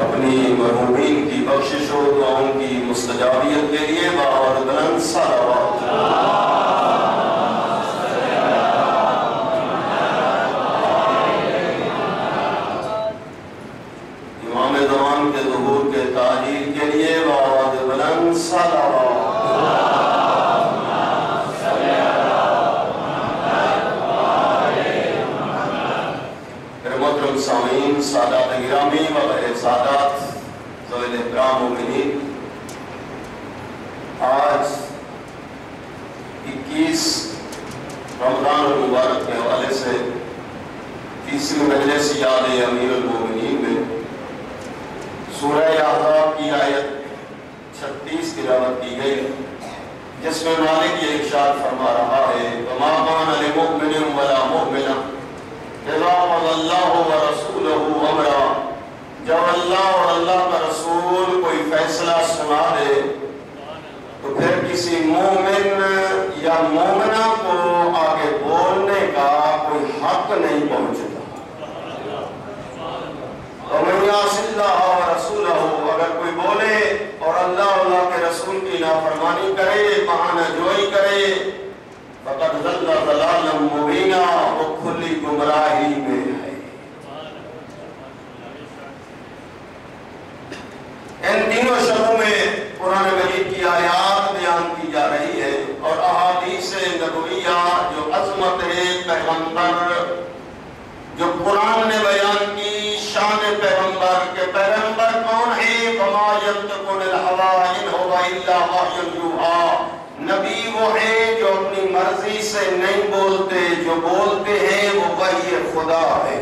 अपनी मरहूमीन की बख्शिश और दुआओं की मुस्तजाबियत के लिए बाबर बुलंद सलावत सामीन सादात गिरामी व सादात ज़ोइल इकराम मोमिनीन, आज 21 रमज़ान मुबारक के हवाले से तीसरी मजलिस याद अमीर में। सूरह ahzab की आयत 36 तिलावत की गई। जिसमें मालिक ये इरशाद फरमा रहा है वला मुमिना। क़ज़ल्लाहु व अमरा। जब अल्लाह और अल्लाह का रसूल कोई फैसला सुना दे तो फिर किसी मोमिन या मोमिना को आगे बोलने का कोई हक नहीं पहुँचता। अगर कोई बोले और अल्लाह अल्लाह के रसूल की नाफरमानी करे बहाना जोई करे मुबीना वो खुली गुमराही में है इन तीनों शब्दों में कुरान मजीद की आयात बयान की जा रही है और जो अजमत है पैगंबर जो कुरान ने बयान की शान पैगंबर के पैगंबर कौन है? नबी वो है जो अपनी मर्ज़ी से नहीं बोलते, जो बोलते हैं वो वही खुदा है।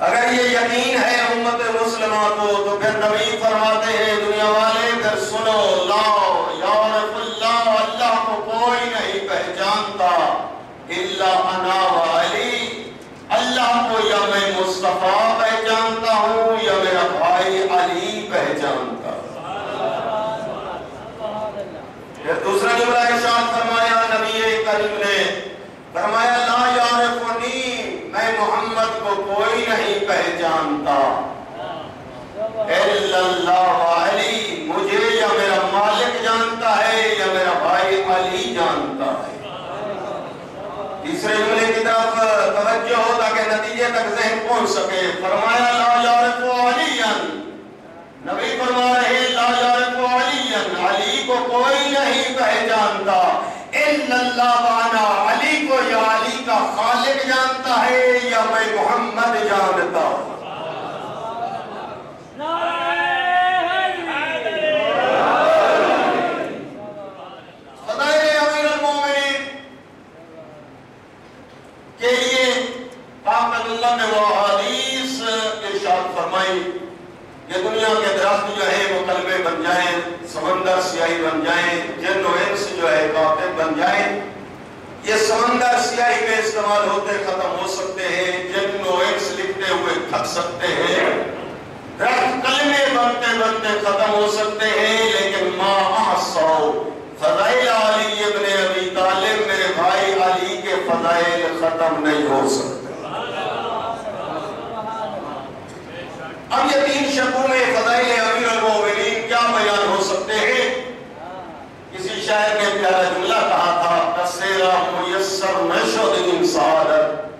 अगर ये यकीन है उम्मत मुस्लिमा को तो फिर नबी फरमाते हैं, दुनिया वाले, फिर सुनो, लाओ अल्लाह को कोई नहीं पहचानता, इल्ला अना व अली। अल्लाह को या मैं मुस्तफ़ा पहचानता हूँ, या मेरा भाई अली पहचानता फिर दूसरा जुमला इरशाद फरमाया, नबी करीम ने फरमाया, ला यारफुनी, मैं मोहम्मद को कोई नहीं पहचानता। अली, मुझे या मेरा मालिक जानता है, या मेरा भाई अली जानता है। तीसरे जुमले की तरफ़, तवज्जो हो ताकि नतीजे तक जहन पहुँच सके। फरमाया, ला यारफु अलियन। नबी फरमा रहे, ला यारफु अलीयन। अली को कोई नहीं पहचानता। इल्लल्लाह वाना अली को या अली का खालिक जानता है या मैं मोहम्मद जानता हूँ। के लिए पाक अल्लाह ने वो हदीस इरशाद फरमाई ये दुनिया के दरख्त जो है वो कलबे बन जाए, समंदर सियाही बन जाए जिन जो है कातिब बन जाए। ये समंदर सियाही में इस्तेमाल होते खत्म हो सकते हैं जिन इंस लिखते हुए थक सकते हैं। दरख्त कलमे बनते बनते खत्म हो सकते हैं, लेकिन माँ फजाइल अली मेरे भाई अली के फजाइल खत्म नहीं हो सकते। अब ये तीन शब्दों में फजाइल अमीर क्या बयान हो सकते हैं? किसी शायर ने प्यारा जुमला कहा था तसेरा मुयस्सर नशुद्दीन सआदत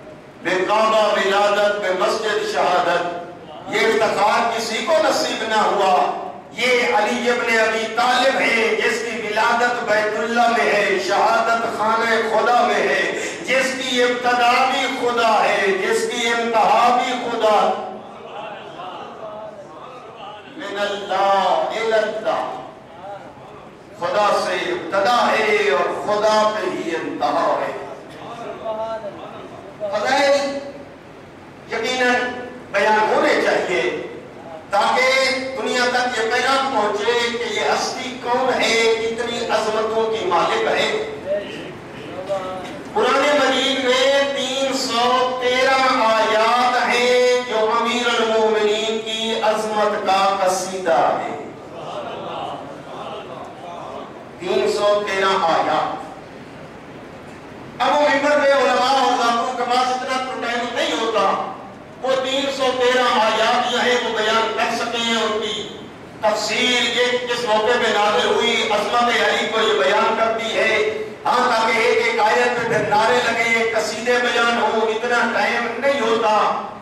बेकाबा विलादत में मस्जिद शहादत। ये इफ्तार किसी को नसीब ना हुआ। ये अली इब्ने अबी तालिब है, जिसकी विलादत बैतुल्ला में है, शहादत खाने खुदा में है, जिसकी इब्तदा भी खुदा है, जिसकी इंतहा भी खुदा खुदा से इब्तदा है और खुदा पे ही इंतहा है, यकीनन बयान होने चाहिए, ताकि दुनिया तक ये पैगाम पहुँचे कि ये हस्ती कौन है, कितनी अजमतों की मालिक है। पुराने मजीद में तीन सौ तेरह आयात कसीदा है तीन सौ तेरह आयात अब वो मिम्बर में उलमा और जातों के पास इतना टाइम नहीं होता वो तीन सौ तेरह आयात जो है वो बयान कर सके उनकी तफसीर ये किस मौके पे नाजिल हुई अजमत अली को ये बयान करती है हाँ ताकि एक एक आयत पे फिर नारे लगे एक कसीदे बयान हो, इतना टाइम नहीं होता।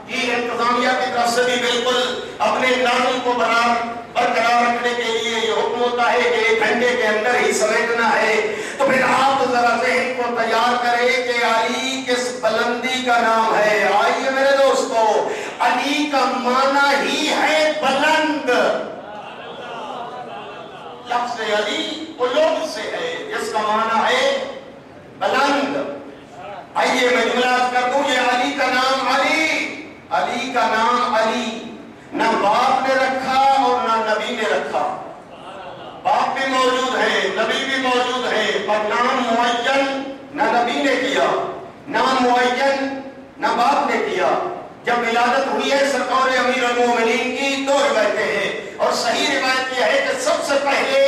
कि इंतजामिया की तरफ़ से भी बिल्कुल अपने नाजम को बरार बरकरार रखने के लिए ये हुक्म होता है कि एक घंटे के अंदर ही समेटना है। तो फिर आप जरा जहन को तैयार करें कि अली किस बुलंदी का नाम है। आइए मेरे दोस्तों, अली का माना ही है बुलंद। लफ्ज अली उलूद से है। जिसका माना है बुलंद। आइए मैं जुमला कर दूँ, ये अली का नाम अली। अली का नाम अली। न बाप ने रखा और न नबी ने रखा। बाप भी मौजूद है, नबी भी मौजूद है, पर नाम मुअय्यन, न नबी ने किया। नाम मुअय्यन, न बाप ने किया। जब विलादत हुई है सरकार अमीर की दो रिवायतें हैं। और सही रिवायत यह है कि सबसे पहले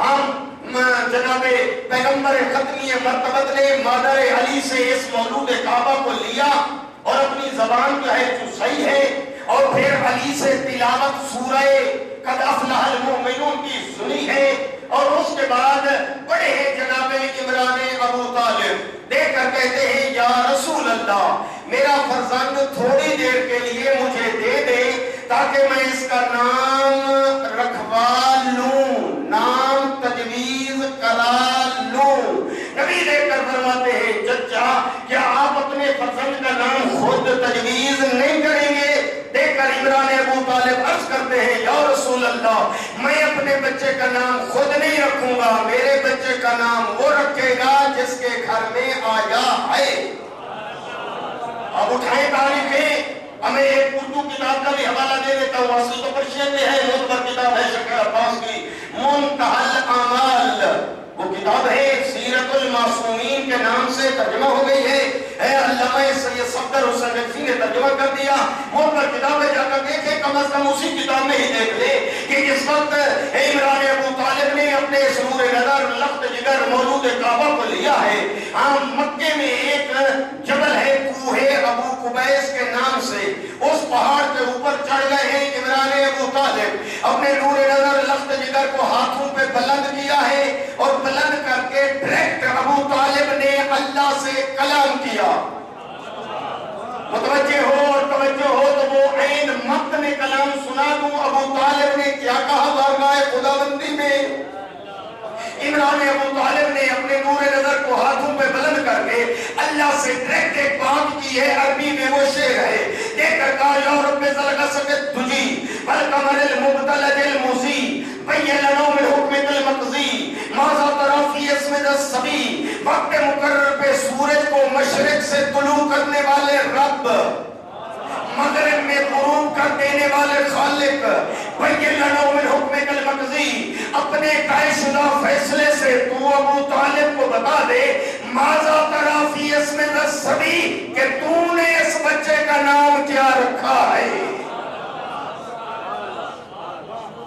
हम जनाबे पैगंबर खतमी मरतबत ने मादर अली से इस मौलूद काबा को लिया और अपनी जबान जो है जो सही है और फिर अली से तिलावत सूरह मोमिनून की सुनी है और उसके बाद बड़े हैं जनाबे इमरान अबू तालिब। देखकर कहते हैं, या रसूल अल्लाह मेरा फरजंद थोड़ी देर के लिए मुझे दे दे ताकि मैं इसका नाम रखवा लूँ, नाम तजवीज करा लूँ। नबी देखकर फरमाते हैं, चचा, क्या आप अपने फरजंद का नाम खुद तजवीज नहीं करेंगे? देखकर इमरान अबू तालिब अर्ज़ करते हैं, या रसूल अल्लाह मैं अपने बच्चे का नाम खुद नहीं रखूँगा, मेरे बच्चे का नाम वो रखेगा जिसके घर में आया है। अब उठाए तारीखें। हमें एक उर्दू किताब का भी हवाला दे देता हूँ। असल तो पर्शियन में है किताब है शकर अब्बास की। मुंतहल अमाल। वो किताब है सीरतुल मासूमीन के नाम से तर्जमा हो गई है। है अल्लामा सैयद सफदर हुसैन नकवी ने तर्जुमा कर दिया। मुंतबर किताब है जाकर देखे, कम से कम उसी किताब में ही देख ले कि जिस वक्त इमरान अबू तालिब ने अपने सूर नज़र लफ्त जिगर मौजूद काबा को लिया है। हम मक्के में एक जबल है, कूहे अबू कुबैस के नाम से। उस पहाड़ के ऊपर चढ़ गए हैं इमरान अबू तालिब। अपने नूर नज़र लफ्त जिगर को हाथों पे बुलंद किया है और बुलंद करके डायरेक्ट अबू तालिब ने अल्लाह से कलाम किया। मुतवज्जे हो और तवज्जो हो तो वो ऐन मत में कलाम सुना दूँ। अबू तालिब ने क्या कहा बारगाह खुदाबंदी में? इमरान अबू तालिब ने अपने नूर नज़र को हाथों पे बुलंद करके अल्लाह से डायरेक्ट एक बात की है, अरबी में वो शेर है, देखकर कहा, या रब जलगा सके तुझी बल कमरल मुबतलजिल मुसी बैयलनो में हुक्म कल मकजी माजा तरफी इसमें दस सभी वक्त मुकर्रर पे सूरज को मशरिक से तुलू करने वाले रब, मगरब में गुरूब कर देने वाले खालिक अपने तयशुदा फैसले से तू अबू तालिब को बता दे, माजा तराफी इसमें सभी कि तूने इस बच्चे का नाम क्या रखा है?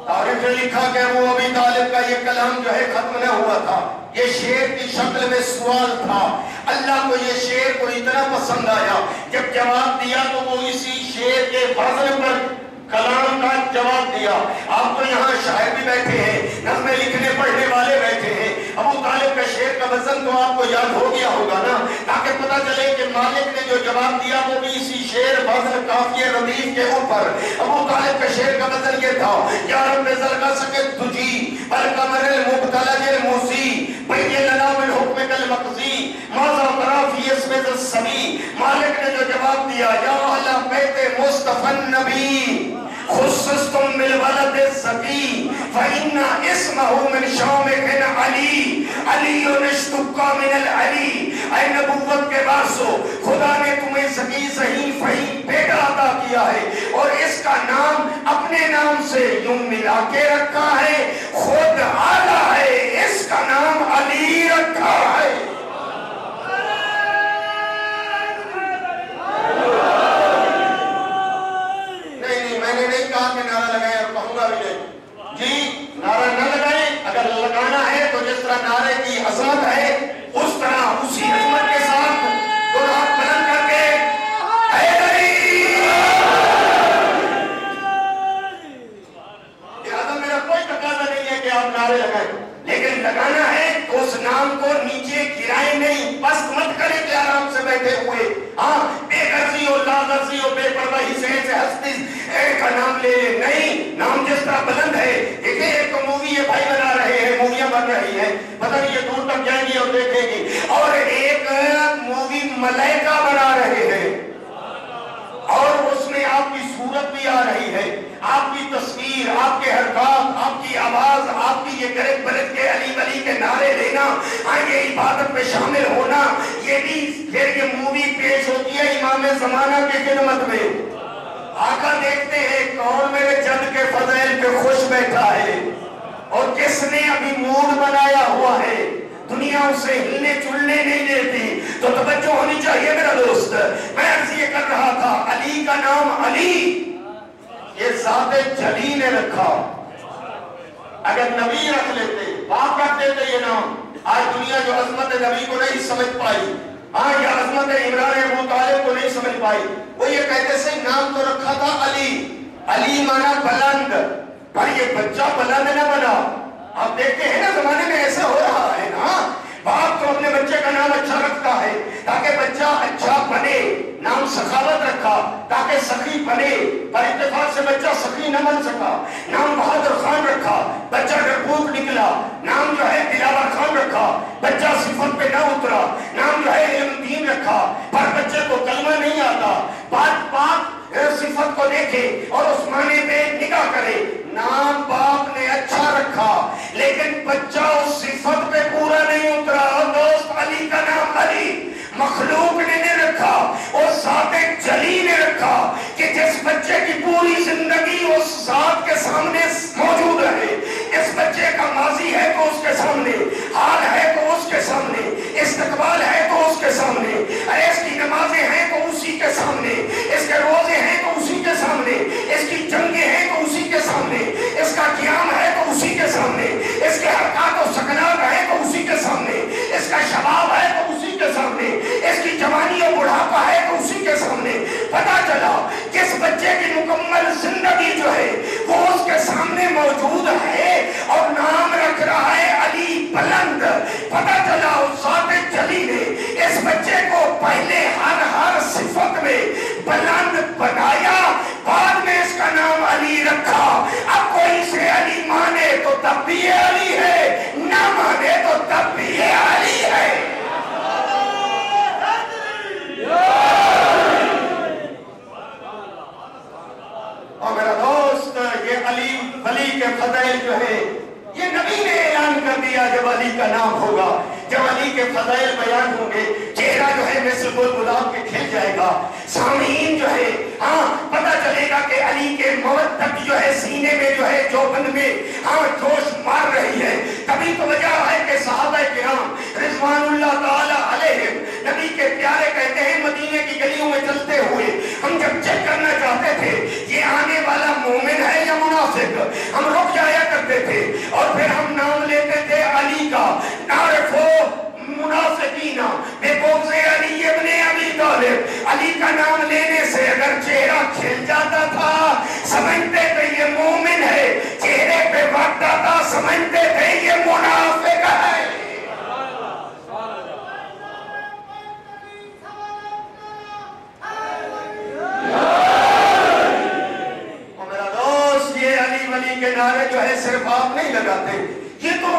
तारीख लिखा कि वो अभी तालिब का ये कलाम जो है खत्म न हुआ था। ये शेर की शक्ल में सवाल था। अल्लाह को ये शेर को इतना पसंद आया। जब जवाब दिया तो वो इसी शेर के वज़न पर कलाम का जवाब दिया। आप तो यहाँ शायर भी बैठे हैं, नजमें लिखने, पढ़ने वाले बैठे हैं। अबू तालिब शेर का वज़न तो आपको याद हो गया होगा ना? ताकि पता चले कि मालिक ने जो जवाब दिया वो भी इसी शेर वज़न के ऊपर अबू तालिब शेर का वज़न ये था सके तुझी लना मिन हुक्म कल मकजी, माजा मालिक ने जो जवाब दिया, या नबी। खुसस्तुम बिल वलद सकी। फइन्ना इस्महु मिन शामिकिन अली अली। नश्तुका मिन अल अली। ऐ नबूवत के वारसो खुदा ने तुम्हें सकी सही फही बेटा अता किया है। और इसका नाम अपने नाम से यूँ मिला के रखा है। खुद आला है, इसका नाम अली रखा है। नहीं नहीं मैंने नहीं कहा कि नारा लगाए और कहूँगा भी नहीं जी नारा न लगाए। अगर लगाना है तो जिस तरह नारे की अजमत है, उस तरह उसी अजमत के साथ बुलंद करके लिहाजा मेरा कोई तकाजा नहीं है कि आप नारे लगाए। लेकिन लगाना है तो उस नाम को नीचे गिराए नहीं बस मत करें कि आराम से बैठे हुए। हाँ बेगर्जी और लागर्जी और बेपरवाही से ऐसे हस्ती का नाम ले ले। नहीं, नाम जिस तरह बुलंद है। एक तो मूवी ये भाई बना रहे हैं, मूवियाँ बन रही हैं। पता नहीं ये दूर तक जाएँगी और देखेंगी। और एक मूवी मलाइका बना रहे हैं। और उसमें आपकी सूरत भी आ रही है, आपकी तस्वीर, आपके हरकत, आपकी आवाज़, आपकी ये गरज बरज के अली वली के नारे लेना आगे इबादत में शामिल होना, ये भी फिर ये मूवी पेश होती है इमाम जमाना की खिदमत में। आका देखते हैं कौन मेरे जद के फजैल पे खुश बैठा है और किसने अभी मूड बनाया हुआ है। दुनिया उसे हिलने चुलने नहीं देती। तो तवज्जो होनी चाहिए मेरा दोस्त। मैं अर्ज़ ये कर रहा था, अली का नाम अली। ये जाते जली ने रखा। अगर नबी रख लेते, बाप रख देते ये नाम। आज दुनिया जो अजमत नबी को नहीं समझ पाई हाँ ये अजमत इमरान अबू को नहीं समझ पाई, वो ये कहते से नाम तो रखा था अली। अली माना बुलंद, पर ये बच्चा बुलंद न बना। आप देखते हैं ना, जमाने में ऐसा हो रहा है ना। बाप तो अपने बच्चे का नाम अच्छा रखता है, ताकि बच्चा अच्छा बने। नाम सखावत रखा, ताकि सखी बने, पर इत्तेफाक से बच्चा सखी न बन सका। नाम बहादुर खान रखा, बच्चा डरपोक निकला नाम जो है दिलावर खान रखा, बच्चा सिफत पे न उतरा नाम जो है इल्म दीन रखा, पर बच्चे को कलमा नहीं आता। बात बात सिफत को देखे और उस माने पे निगाह करे। नाम बाप ने अच्छा रखा, लेकिन बच्चा उस सिफत पे पूरा नहीं उतरा। दोस्त अली का नाम अली। मखलूक ने नहीं रखा और साथे जली ने रखा कि जिस बच्चे की पूरी ज़िंदगी उस साथ के सामने मौजूद रहे। इस बच्चे का माजी है तो उसके सामने, हाल है तो उसके सामने, इस्तकबाल है तो उसके सामने अरे इसकी नमाजें हैं तो उसी के सामने, इसके रोज़े हैं तो उसी के सामने, इसकी जंगे हैं तो उसी के सामने, इसका क्याम है तो उसी के सामने, इसके हरकत और सकनात है तो उसी के सामने, इसका शबाब है तो उसी के सामने इसकी जवानी और बुढ़ापा है तो उसी के सामने। पता चला कि इस बच्चे की मुकम्मल ज़िंदगी जो है, वो उसके सामने मौजूद है। गलियों में चलते हुए हम जब चेक करना चाहते थे, ये आने वाला मोमिन है या मुनासिब हम रुक जाया करते थे और फिर हम नाम लेते थे अली का नारफो मुनाफिकीना बेबोसे अली इब्ने अबी तालिब अली का नाम लेने से अगर चेहरा खिल जाता था समझते थे ये मोमिन है चेहरे पे वक्त आता समझते थे ये मुनाफिक है और मेरा दोस्त ये अली वली के नारे जो है सिर्फ़ आप नहीं लगाते ये तो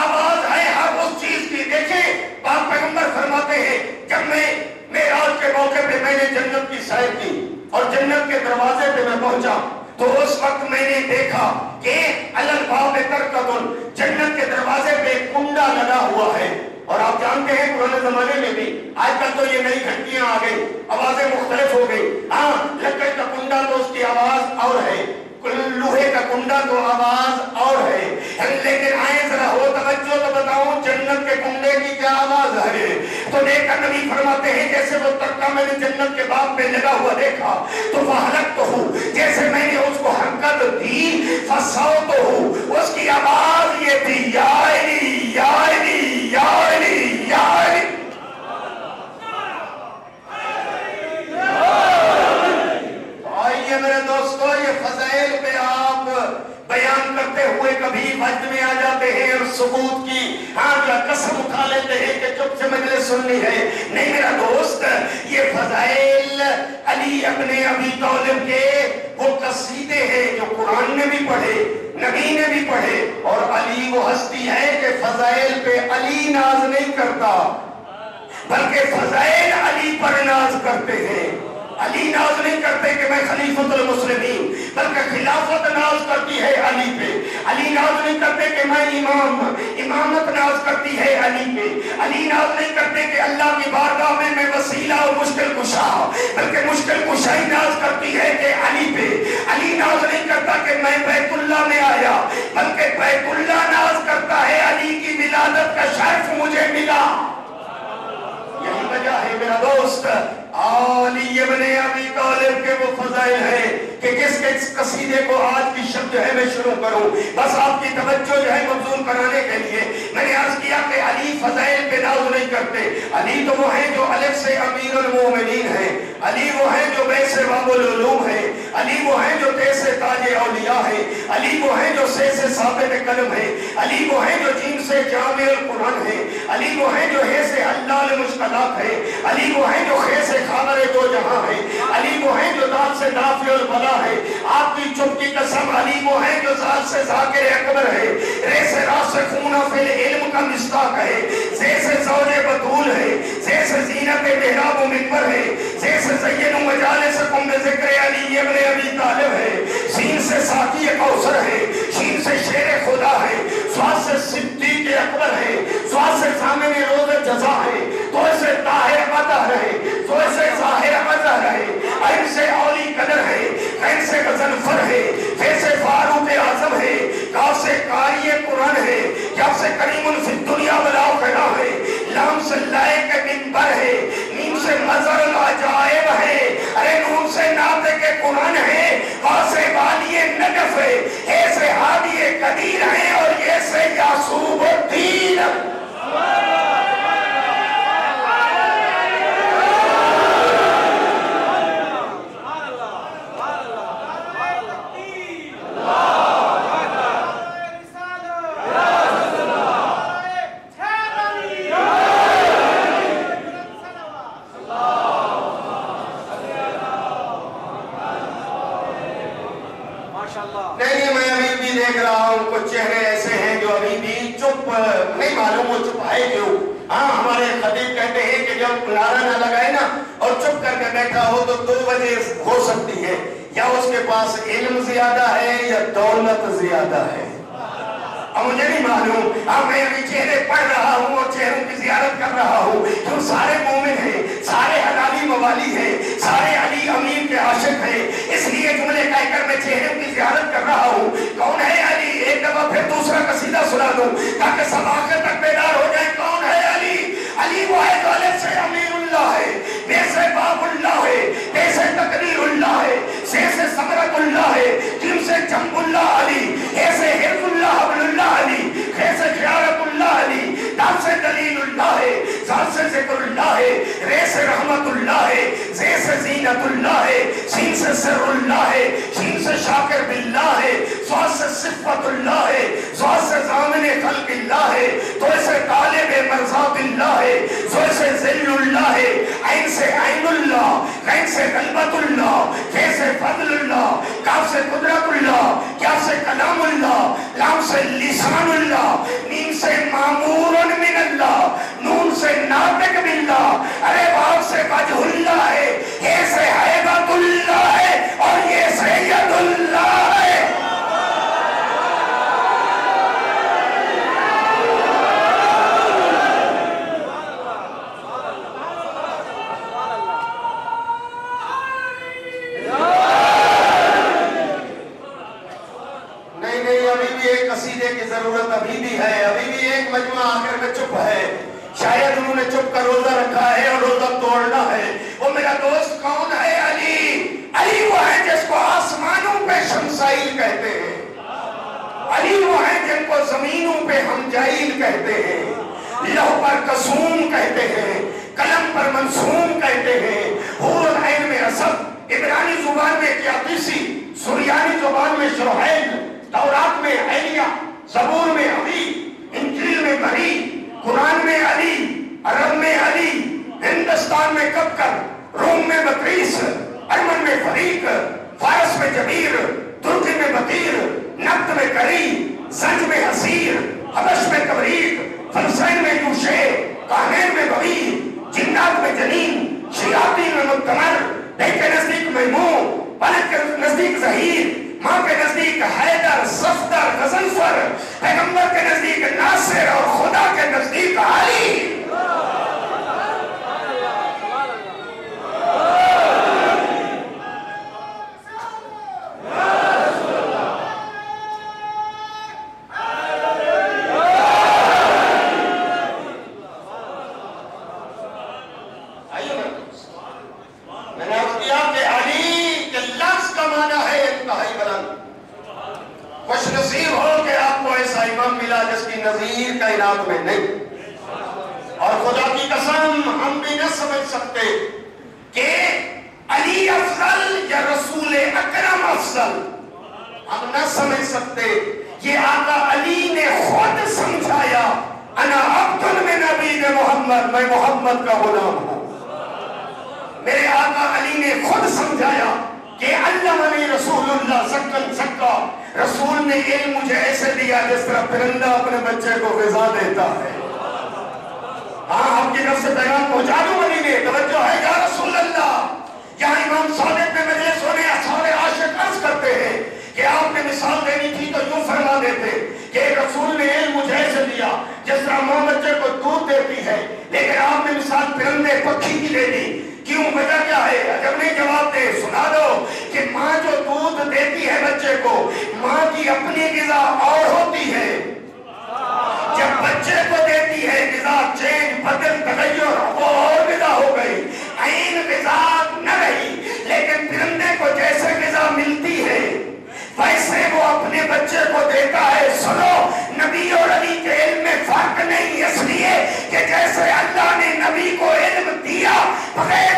आवाज़ है हर उस चीज़ की देखे बाप पैगंबर फरमाते हैं जब मैं मेराज के मौके पे मैंने जन्नत की सैर की और जन्नत के दरवाजे पे मैं पहुँचा तो उस वक्त मैंने देखा कि अलल बाब तरकतुन जन्नत के दरवाजे पे एक कुंडा लगा हुआ है और आप जानते हैं पुराने जमाने में भी आजकल तो ये नई घंटियाँ आ गई आवाज़ें मुख्तलिफ़ हो गई हाँ लकड़ का कुंडा तो उसकी आवाज़ और है लोहे का कुंडा तो आवाज़ और है लेकिन आए जरा हो तवज्जो तो बताऊँ जन्नत के कुंडे की क्या आवाज़ है तो देखकर नबी फरमाते हैं तड़का मैंने जन्नत के बाग में लगा हुआ देखा तो वह हलक तो हूँ। जैसे मैंने उसको हरकत दी, फसाओ तो हूँ। उसकी आवाज़ ये थी यानी यानी यानी यानी आइए मेरे दोस्तों ये फजाइल पे आप बयान करते हुए कभी वक्त में आ जाते हैं और सबूत की हाँ कसम उठा लेते हैं कि चुप से मजले सुननी है। नहीं मेरा दोस्त, ये फजाइल अली अपने अभी तौलिब के वो कसीदे हैं जो कुरान ने भी पढ़े, नबी ने भी पढ़े, और अली वो हस्ती है कि फजाइल पे अली नाज नहीं करता, बल्कि फजाइल अली पर नाज करते हैं। अली नाज नहीं करते कि मैं खलीफतुल मुस्लिमीन, बल्कि खिलाफत नाज करती है अली पे। अली नाज नहीं करते कि मैं इमाम, इमामत नाज करती है अली पे। अली नाज नहीं करते कि अल्लाह की बारगाह में मैं वसीला और मुश्किल कुशा, बल्कि मुश्किल कुशाई नाज करती है कि अली पे। अली नाज नहीं करता कि मैं बैतुल्ला में आया, बल्कि बैतुल्ला नाज करता है अली की विलादत का शर्फ मुझे मिला। यही वजह है मेरा दोस्त आली इब्ने अबी तालिब के वो फजाइल है कि किस किस कसीदे को आज की शब्द है मैं शुरू करूँ। बस आपकी तवज्जो जो है मबजूल कराने के लिए मैंने अर्ज़ किया कि अली फजाइल पे नाज नहीं करते। अली तो वो है जो अलग से अमीरुल मोमिनीन है। अली वो है जो वैसे बाबुल उलूम है। अली वो है जो तैसे ताजे औलिया है। अली वो है जो से से साबित कलम है। अली वो है जो जीन से जामिल कुरान है। अली वो है जो है से अल्लाह मुश्किलात है। अली वो है जो खे से खाबर दो जहाँ है अली वो है जो दाल से नाफिल बला है। आपकी चुप की कसम अली वो है जो जाल से जाकिर अकबर है। रे से रास से खूना फिल इल्म का मिस्ताक है। से से सौजे बतूल है। से से जीनत मेहराब मिंबर है। से से सैयद मजाले से कुम ज़िक्र अली इब्ने अबी तालिब है। सीन से साकी कौसर है। शीन से शेर खुदा है। स्वाद सिद्धि के अकबर है। स्वास्थ्य सामने रोज जजा है। तो ऐसे ताहिर अदह रहे। तो ऐसे ज़ाहिर अदह है ऐसे औली कदर है। ऐसे गजनफर है। ऐसे फारूक आज़म है। काफ से कारी कुरान है। क्या से करीमुन फिर दुनिया बलाओ कहना है। लाम से लायक मिंबर है नीम से मजर लाजायब है। अरे नून से नाते के कुरान है वहाँ से वालिए नजफ है ऐसे हादिए कदीर है और ये से यासूब दीन जबान में क्यातीसी सुरियानी जबान में शरोहैन तौरात में एलिया जबूर में अली, इंजील में मरी कुरान में अली, अरब में अली, हिंदुस्तान में कबकर रोम में बकरीस अरमन में फरीक, फारस में जबीर तुर्की में बतीर नब्त में करी संज में हसीर, हबश में तबरीक, फलसैन में यूशे, कानेर में बवी जिन्नात में जनीन शियाती में मुतमर नहीं के नज़दीक मजमूम मलक के नज़दीक जहीर, माँ के नज़दीक हैदर, सफदर, गजनफर, पैगंबर के नज़दीक नासिर और खुदा के नज़दीक आली ¡Corre!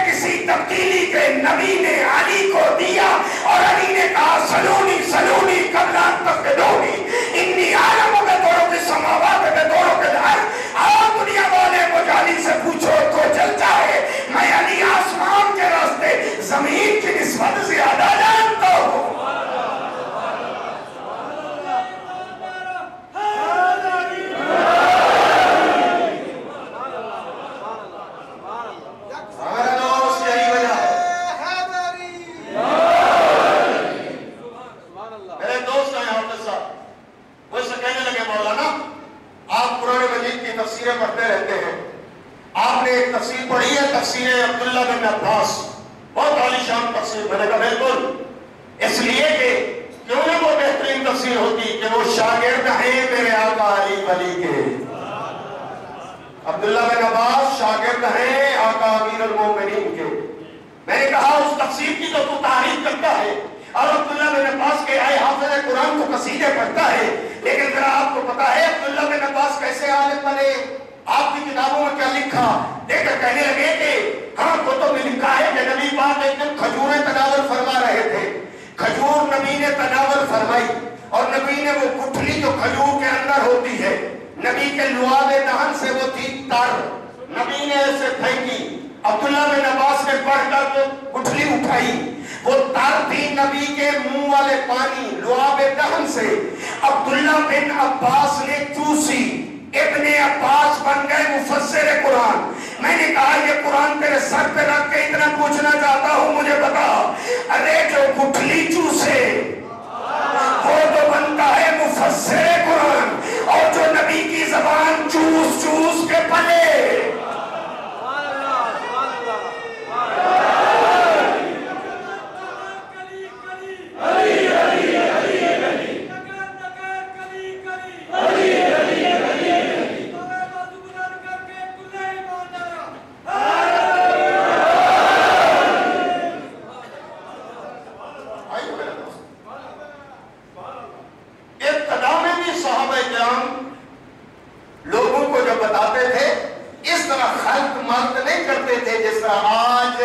आज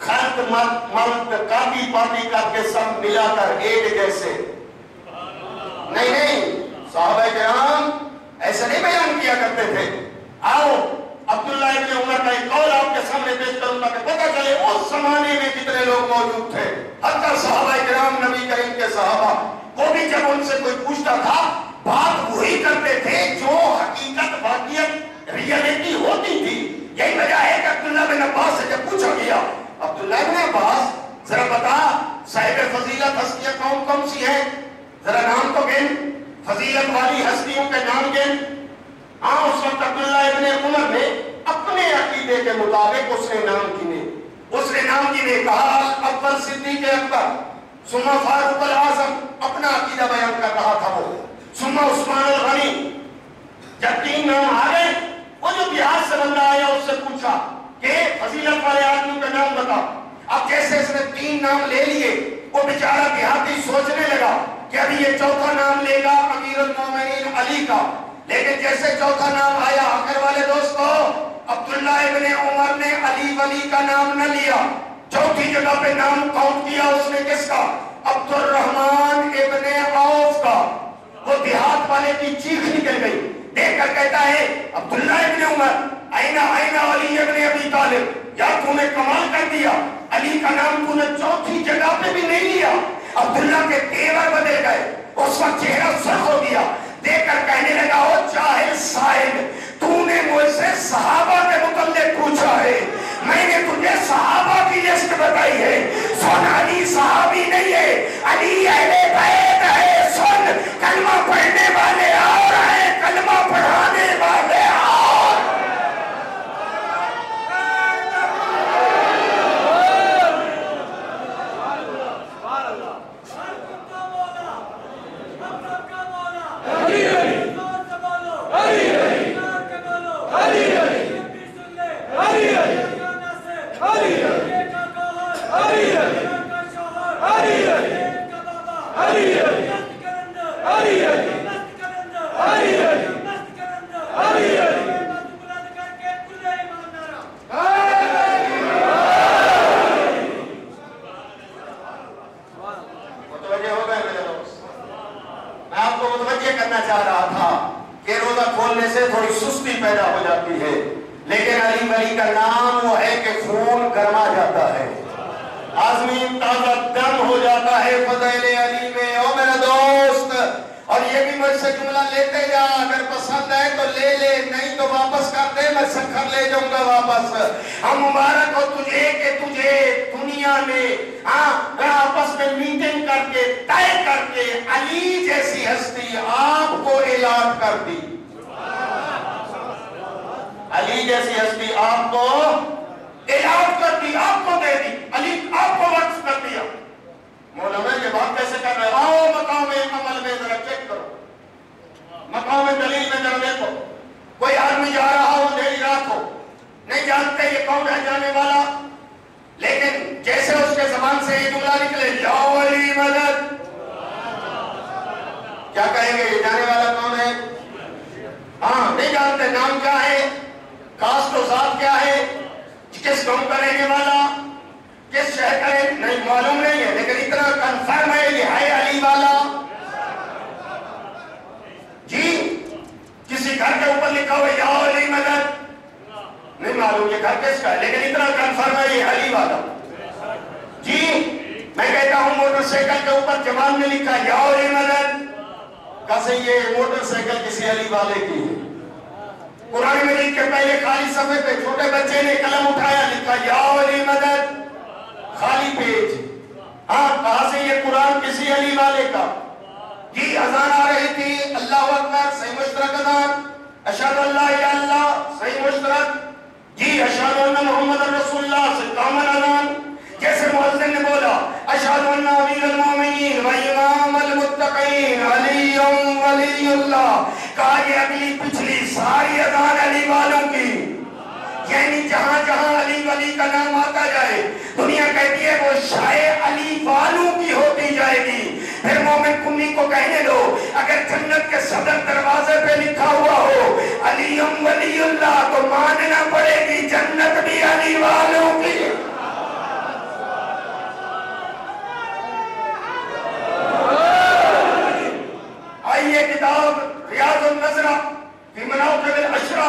खल्क मर्द मर्द काटी पाटी करके सब मिलाकर एक जैसे। नहीं नहीं साहब कराम, ऐसे नहीं बयान किया करते थे। आओ, अब्दुल्ला इब्ने उमर का एक कौल आपके सामने पेश करूँ, ताकि पता चले उस जमाने में कितने लोग मौजूद थे। हत्ता साहबा किराम, नबी करीम के साहबा, वो भी जब उनसे कोई पूछता था, बात वही करते थे जो हकीकत, वाकियत रियलिटी होती थी। यही वजह है कि अब्दुल्ला बिन अब्बास से जब पूछा गया, अब्दुल्ला बिन अब्बास, जरा बता, साहिब फजीलत हस्तियाँ कौन कौन सी हैं? जरा नाम तो गिन फजीलत वाली हस्तियों के नाम गिन हाँ उस वक्त अब्दुल्ला इब्ने उमर ने अपने अकीदे के मुताबिक उसने नाम गिने उसने नाम गिने कहा अब्बल सिद्दीक अकबर, सुम्मा फारूक अल आज़म अपना अकीदा बयान कर रहा था वो। सुम्मा उस्मान गनी जब तीन नाम आ गए वो जो बिहार से बंदा आया, उससे पूछा कि फजीलत वाले आदमी का नाम बताओ। अब जैसे इसने तीन नाम ले लिए, वो बेचारा देहाती सोचने लगा कि अभी ये चौथा नाम लेगा अमीर अली का। लेकिन जैसे चौथा नाम आया, आखिर वाले दोस्तों अब्दुल्ला इब्ने उमर ने अली वली का नाम न लिया। चौथी जगह पे नाम काउंट किया उसने किसका? अब्दुल रहमान इब्ने औफ का। वो देहात वाले की चीख निकल गई। देखकर कहता है अब्दुल्ला इब्ने उमर आईना आईना अली इब्ने अबी तालिब यार तूने कमाल कर दिया? अली का नाम तूने चौथी जगह पे भी नहीं लिया। अब्दुल्ला के तेवर बदल गए, उस वक्त चेहरा सर हो गया। देखकर कहने लगा हो चाहे साहिब, तूने मुझसे सहाबा के मुतल्ले पूछा है। मैंने तुझे सहाबा की लिस्ट बताई है। सुन, अली सहाबी नहीं है। अली अहले बैत है, सुन। कलमा पढ़ने वाले और है। कलमा पढ़ाने वाले मोमिन को कहने दो, अगर जन्नत के सदर दरवाजे पे लिखा हुआ हो अलीम वलीउल्लाह तो मानना पड़ेगी जन्नत भी अली वालों की। आइए किताब रियाजुन नजरा अशरा,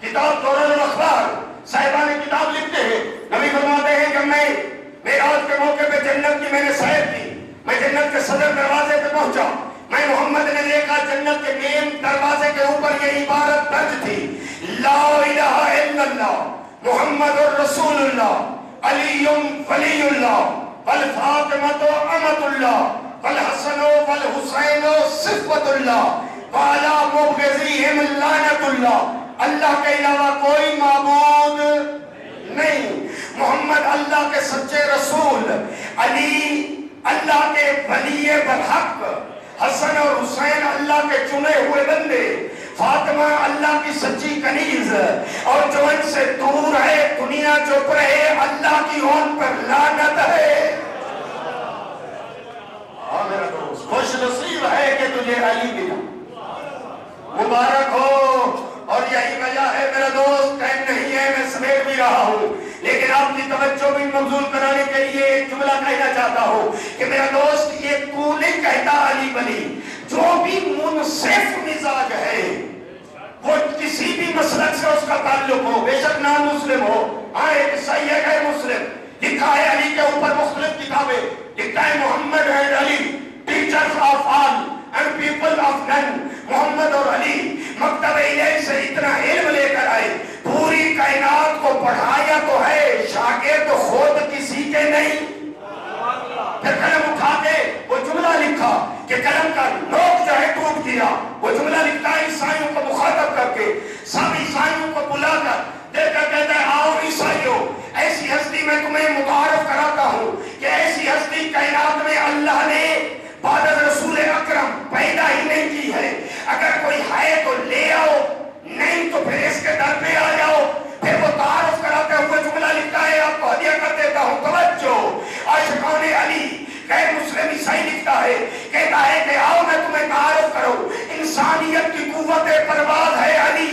किताब दौरल अखबार। साहिबा ने किताब लिखते हैं, नबी फरमाते हैं, जब मैं मेराज के मौके पे जन्नत की मैंने सैर की मैं जन्नत के सदर दरवाजे पे पहुँचा। मैं मोहम्मद ने देखा जन्नत के मेन दरवाजे के ऊपर ये इबारत दर्ज थी। ला इलाहा इल्लल्लाह रसूलुल्लाह, अलीयुम वलीउल्लाह वल फातिमतु अमतुल्लाह, वल हसनो वल हुसैनो सिफतुल्लाह वाला मुबगजीहिम लानतुल्लाह। अल्लाह के अलावा कोई माबूद नहीं। मोहम्मद अल्लाह के सच्चे रसूल, अली अल्लाह के वली बरहक, हसन और हुसैन अल्लाह के चुने हुए बंदे, फातिमा अल्लाह की सच्ची कनीज, और जो इनसे दूर है दुनिया चुप रहे, अल्लाह की ओन पर लानत है। हाँ खुश नसीब है कि तुझे अली मिला। मुबारक हो, और यही वजह है मेरा दोस्त टाइम नहीं है, मैं समेट भी रहा हूँ। लेकिन आपकी तवज्जो भी मंजूर कराने के लिए एक जुमला कहना चाहता हूँ कि मेरा दोस्त ये तू नहीं कहता अली बली जो भी मुनसिफ मिजाज है, वो किसी भी मसलक से उसका ताल्लुक हो, बेशक नाम मुस्लिम हो। हाँ एक सही है गैर मुस्लिम, लिखा है अली के ऊपर मुख्तलिफ़ किताबें लिखा है Mohammad and Ali teachers of all and people of none Mohammad और अली मकतब से इतना इल्म लेकर आए, पूरी कायनात को पढ़ाया तो है, शागिर्द तो खुद किसी के नहीं। फिर कलम उठा के वो जुमला लिखा कि कलम का नोक जो है टूट गया। वो जुमला लिखता है ईसाइयों को मुखातब करके। सब ईसाइयों को बुलाकर देखकर कहता है, आओ ईसाइयों, ऐसी हस्ती मैं तुम्हें मुतारफ कराता हूँ कि ऐसी हस्ती कायनात में अल्लाह ने बादल रसूल अकरम पैदा ही नहीं की है। अगर कोई है तो ले आओ, नहीं तो फिर इसके दर पे आ जाओ। फिर वो तारफ कराते हुए जुमला लिखता है, आपको हदिया कर देता हूँ, तवज्जो। आशिकान अली, गैर मुस्लिम ईसाई लिखता है, कहता है कि आओ, मैं तुम्हें तारफ करूँ। इंसानियत की कुवत परवाज है अली।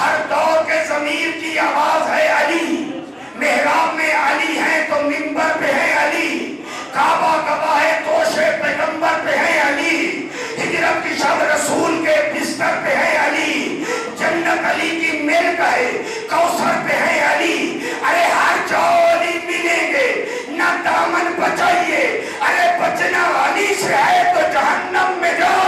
हर दौर के जमीर की आवाज़ है अली। मेहराब में अली है तो मिंबर पे है अली काबा है, तोशे पैगंबर पे है अली। हिजरत की शब रसूल के बिस्तर पे है अली। जन्नत अली की है पे है अली। अरे हर जाओ, अली मिलेंगे, न दामन बचाइए। अरे बचना अली से है तो जहन्नम में जाओ।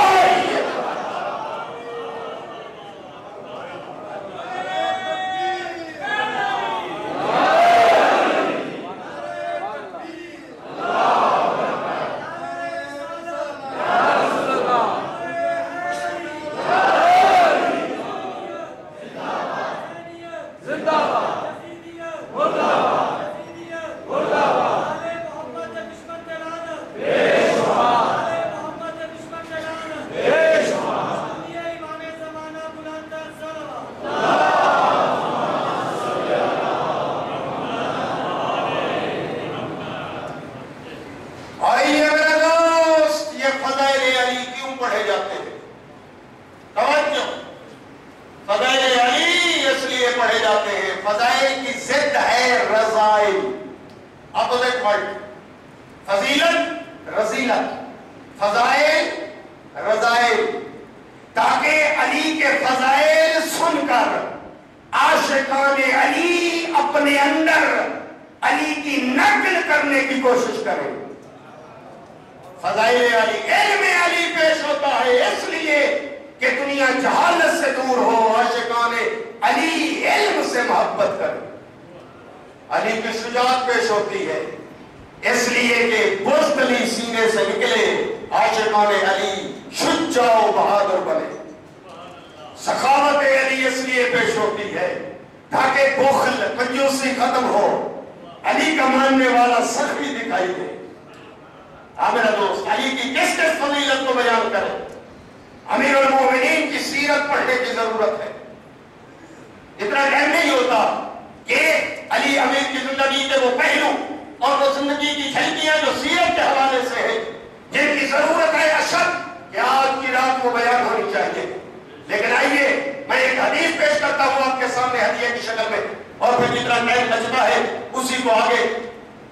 सामने हदिया की शक्ल में। और फिर जितना टाइम बचता है, उसी को आगे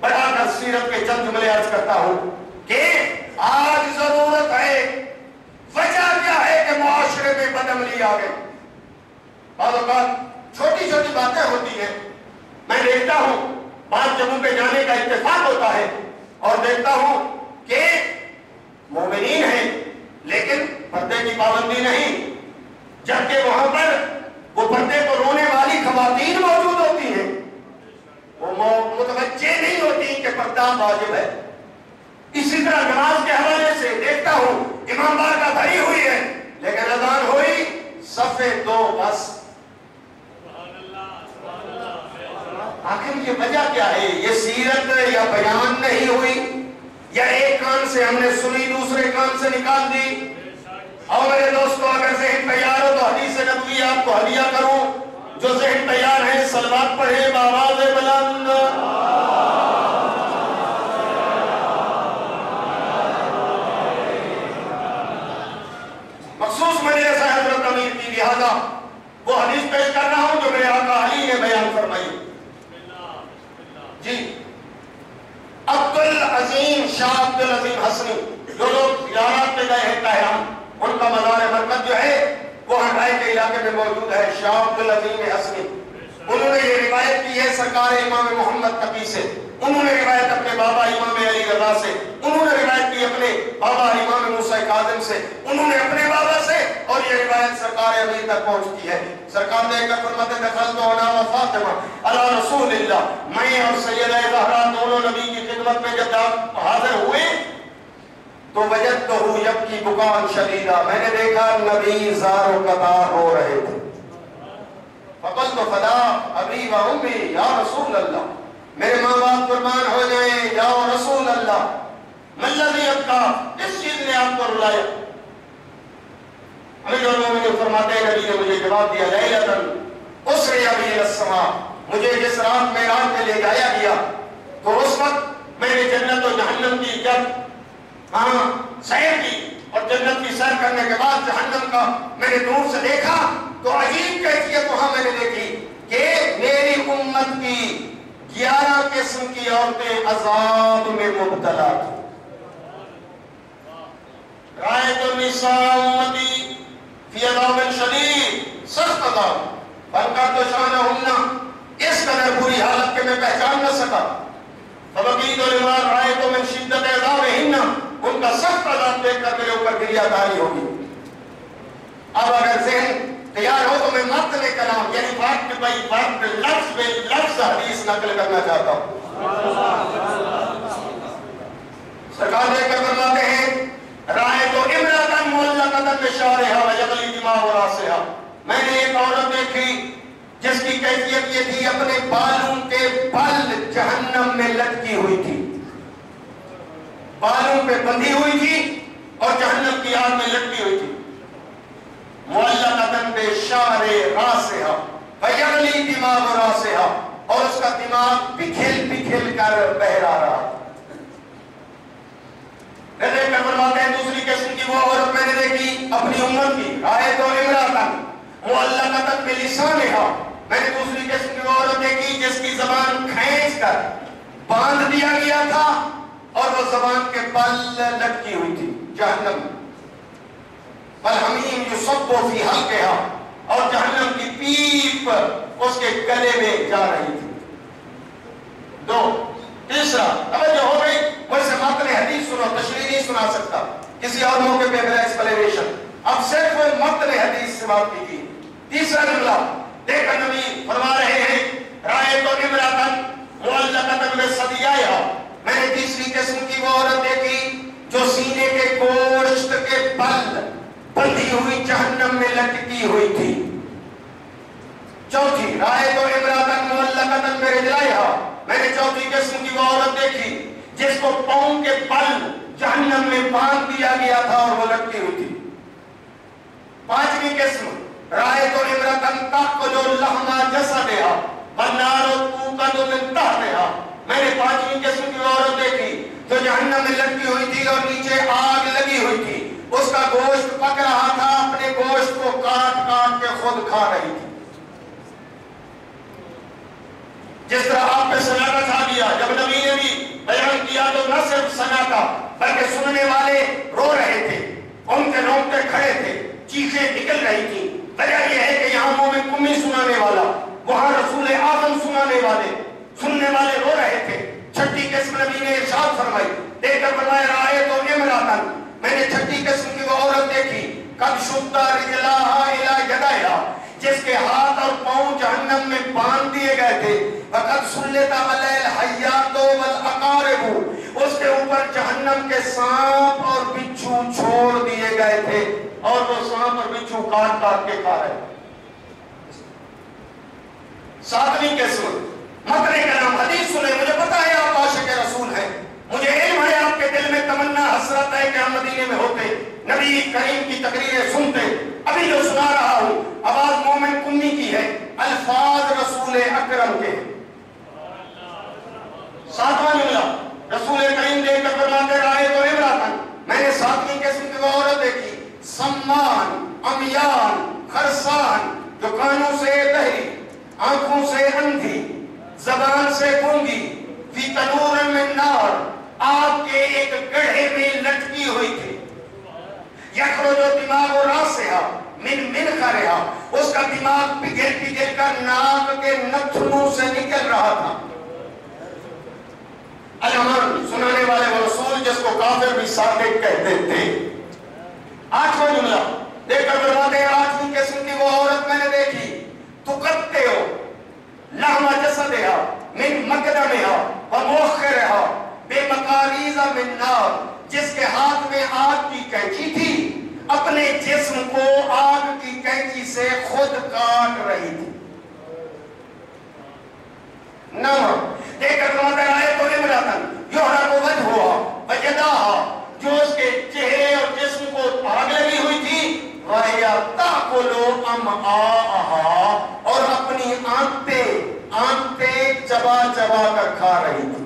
बढ़ाकर सीरत के चंद जुमले अर्ज़ करता हूँ कि आज ज़रूरत है, वजह क्या है कि मुआशरे में बदमली आ गई छोटी छोटी बातें होती है। मैं देखता हूँ, बात जम्मू पे जाने का इत्तेफाक होता है और देखता हूँ कि मोमिनीन है, लेकिन पर्दे की पाबंदी नहीं, जबकि वहाँ पर वो पर्दे को रोने वाली खवातीन मौजूद होती हैं। वो मुतवजे नहीं होती कि पर्दा वाजिब है। इसी तरह नमाज़ के हवाले से देखता हूँ, इमाम का भरी हुई है, लेकिन अजान हुई सफे दो बस। आखिर ये वजह क्या है? ये सीरत या बयान नहीं हुई? या एक कान से हमने सुनी, दूसरे कान से निकाल दी? और मेरे दोस्तों, अगर जहन तैयार हो तो हदीस नबी आपको हदिया करूँ। जो जहन तैयार है सलवात पढ़े, बाबाज बुलंद। मखसूस मजलिस है हज़रत अमीर की, लिहाजा वो हदीस पेश कर रहा हूँ जो मेरे आका अली ने बयान फरमाई। जी। अब्दुल अजीम, शाह अब्दुल अजीम हसनी, जो लोग जियारत पे गए हैं कहरान उनका मजार मरकज जो है, वो हटाए के इलाके में मौजूद है शाह हसनी उन्होंने ये रिवायत की है सरकार इमाम मोहम्मद तकी से। उन्होंने रिवायत अपने बाबा इमाम अली रजा से। उन्होंने रिवायत की अपने बाबा इमाम मूसा काजिम से। उन्होंने अपने बाबा से और ये रिवायत सरकार अली तक पहुँचती है। सरकार ने एक फरमाते दखल तो अना व फातिमा, अला रसूलिल्लाह। मैं और सैयद ज़हरा दोनों नबी की खिदमत में जब हाजिर हुए तो वजद तो जब की बुकान शदीदा। मैंने देखा नबी जारो कतार हो रहे थे। फकल तो फदा अभी व उम्मी, या रसूल अल्लाह मेरे माँ बाप कुर्बान हो जाए, या रसूल अल्लाह चीज़ ने आपको रुलाया। फरमाते नबी ने मुझे जवाब दिया, लैलतन अभी मुझे जिस रात रात में ले जाया गया तो उस वक्त मैंने जन्नत और जहन्नम की जब हाँ सैर की और जन्नत की सैर करने के बाद जहन्नम का मैंने दूर से देखा तो अजीब कैफियत वहाँ मैंने देखी कि मेरी उम्मत की ग्यारह किस्म की औरतें अजाब में मुबतला थी। राय तो फियादाबिन शदीद सख्त अजाब। फनका तो शान हुन्ना, इस कदर बुरी हालत के मैं पहचान न सका। फबकीद और राय तो मैं शिद्दत अजाब हिन्ना। उनका सख्त प्रदान देखकर मेरे ऊपर गिरियादारी होगी। अब अगर जहन तैयार हो तो मैं मत ले कलाम यानी वक्त बाई वक्त लफ्ज बे लफ्ज हदीस नकल करना चाहता हूँ। सरकार ने कर फरमाते हैं, राय तो इमरातन मुअल्लकतन बिशारिहा व यगली दिमाग और आसिहा मैंने एक औरत देखी, जिसकी कैफियत ये थी, अपने बालों के बल जहन्नम में लटकी हुई थी। बालों पे बंधी हुई थी और जहन्नम की आग में लटकी हुई थी। दिमाग और उसका दिमाग पिघल पिघल कर बह रहा। था फिर फरमाते हैं, दूसरी किस्म की वो औरत मैंने देखी अपनी उम्र की राय तो इमरान वो अल्लाह का इमरातन मुअल्लकतन बिलिसानिहा मैंने दूसरी किस्म की औरत देखी जिसकी जबान खींच कर बाँध दिया गया था। और वो जबान के बल लटकी हुई थी, जहन्नम। बल हमीम जो सब फ़ी हल्के और जहनम की पीप उसके गले में जा रही थी। दो। तीसरा, अब जो हो गई मुझसे मात्र हदीस सुनो तशरी नहीं सुना सकता। किसी और मौके पे मेरा एक्सप्लेनेशन अब सिर्फ़ मतन हदीस से बात की थी। तीसरा जुमला देखकर नबी, फरमा रहे हैं, राय तो इमरातन, मुअल्लकतन में सदिया मैंने तीसरी किस्म की वो औरत देखी, जो सीने के गोश्त के बल बंधी हुई जहन्नम में लटकी हुई थी। चौथी राय तो इमरातन मुअल्लकतन में रिजलाया मैंने चौथी किस्म की वो औरत देखी, जिसको पाँव के बल जहन्नम में बाँध दिया गया था और वो लटकी हुई थी। पांचवी किस्म राय तो इमरतन तक जो लहमा जैसा देहा बनारो तू का जो मिलता देहा मैंने पांचवी किस्म की औरत देखी, जो जहन्नम में लटकी हुई थी और नीचे आग लगी हुई थी। उसका गोश्त पक रहा था, अपने गोश्त को काट काट के खुद खा रही थी। जिस तरह आप पे सनाटा छा गया जब नबी ने भी बयान किया तो न सिर्फ़ सनाटा बल्कि सुनने वाले रो रहे थे, उनके रोंगटे खड़े थे, चीखें निकल रही थी। वजह यह है कि यहाँ मोमिन कुम्मी सुनाने वाला, वहाँ रसूल आज़म सुनाने वाले सुनने वाले रो रहे थे। छठी किस्म नबी ने इरशाद फरमाई देखकर फरमाया राय तो इमरातन मैंने छठी किस्म की वो औरत देखी, कब शुद्धा रिजलाहा इला यदाया जिसके हाथ और पाँव जहन्नम में बाँध दिए गए थे। वक़द सुल्लता अलैल हयातो वल अकारिबु, उसके ऊपर जहन्नम के सांप और बिच्छू छोड़ दिए गए थे, और वो सांप और बिच्छू काट काट के खा रहे सातवीं किस्म। मतने का नाम हदीस सुने, मुझे पता है आप आशिक रसूल हैं। मुझे इल्म है, आपके दिल में तमन्ना, हसरत है कि हम मदीने में होते, नबी करीम की तकरीरें सुनते। अभी जो सुना रहा हूँ, आवाज़ मोमिन कुन्नी की है, अल्फाज रसूल अकरम के सातवां जुमला, रसूल करीम देखकर फरमाते, रहे तो इमरातन। मैंने सातवीं किस्म की औरत देखी, सम्मान, अमियान, खरसान जो कानों से बहरी आँखों से अंधी जबान से गूँगी फ़ी तनूर में नार आग के एक गढ़े में लटकी हुई थी। यखरो दिमाग और रास से मिन मिन का रहा, उसका दिमाग पिघल पिघल कर नाक के नथनों से निकल रहा था। अलमन सुनाने वाले वो रसूल जिसको काफिर भी सादिक कहते थे। आठवां जुमला देखकर फरमाते हैं आठवीं किस्म की वो औरत मैंने देखी। तू करते हो लहमा जसद है मिन मकदम है व मुअख्खर है बेमकारीजा मिन नार, जिसके हाथ में आग की कैंची थी, अपने जिस्म को आग की कैंची से खुद काट रही थी। तो जो उसके चेहरे और जिस्म को आग लगी हुई थी और अपनी आंतें आंतें चबा चबा कर खा रही थी।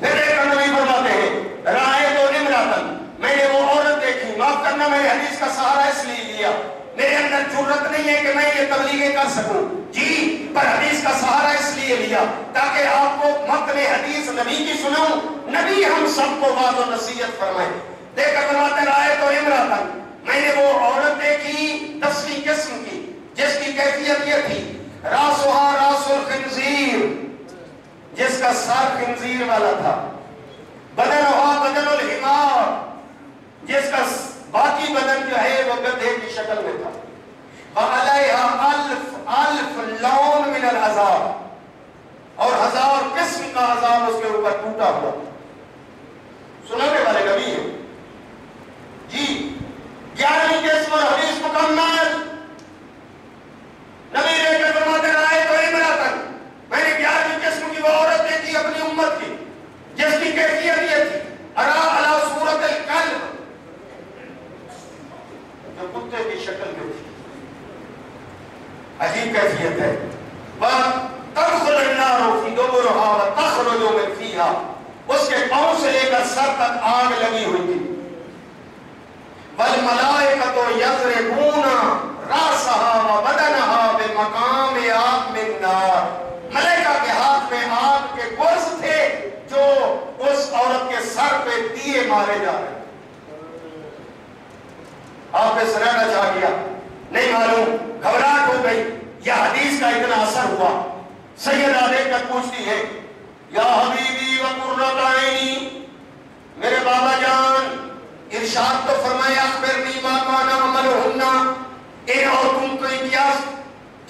एक नबी फरमाते हैं, राय तो इमरातन, मैंने वो औरत देखी, माफ़ करना, मैंने हदीस का सहारा इसलिए लिया। मेरे अंदर ज़रूरत नहीं है कि मैं ये तबलीगें कर सकूँ। जी, पर हदीस का सहारा इसलिए लिया, ताकि आपको मत में हदीस नबी की सुनाऊं। नबी हम सबको वाज नसीहत फरमाए। देखकर फरमाते राय तो इमरातन मैंने वो औरत देखी दसवीं किस्म की, जिसकी कैफियत ये थी, रासुहा रासुल खिंजीर, जिसका सर खिंजीर वाला था। बदन हुआ बदन हिमार, जिसका बाकी बदन जो है वो गधे की शक्ल में था। अल्फ अल्फ लौन मिनल अजाब और हज़ार किस्म का अजाब उसके ऊपर टूटा हुआ। सुनाने वाले कभी है। जी ग्यारहवीं हदीस मुकम्मल नबी लेकर फरमाते रहे तो मैंने ग्यारहवीं किस्म की वो औरत देखी अपनी उम्मत की, जिसकी कैफियत थी। अरा अला सूरत कल्ब। जो कुत्ते की शक्ल में थी। अजीब कैफियत है। वह दुबुरहा व तखरुजु फीहा। उसके पाँव से लेकर सर तक आग लगी हुई थी। बल मलाइका तो यजरबूना रासहा व बदनहा बे आग मिन नार मलाइका के हाथ में आग के गुर्ज थे, जो उस औरत के सर पे दिए मारे जा रहे आप पे सराहना चाह गया नहीं मालूम, घबराहट हो गई। यह हदीस का इतना असर हुआ। सैयद आदे तक पूछती है, या हबीबी व कुर्रत मेरे बाबा जान इरशाद तो फरमाए अखबरनी मा काना अमलहुन्ना इन औरतों के क्या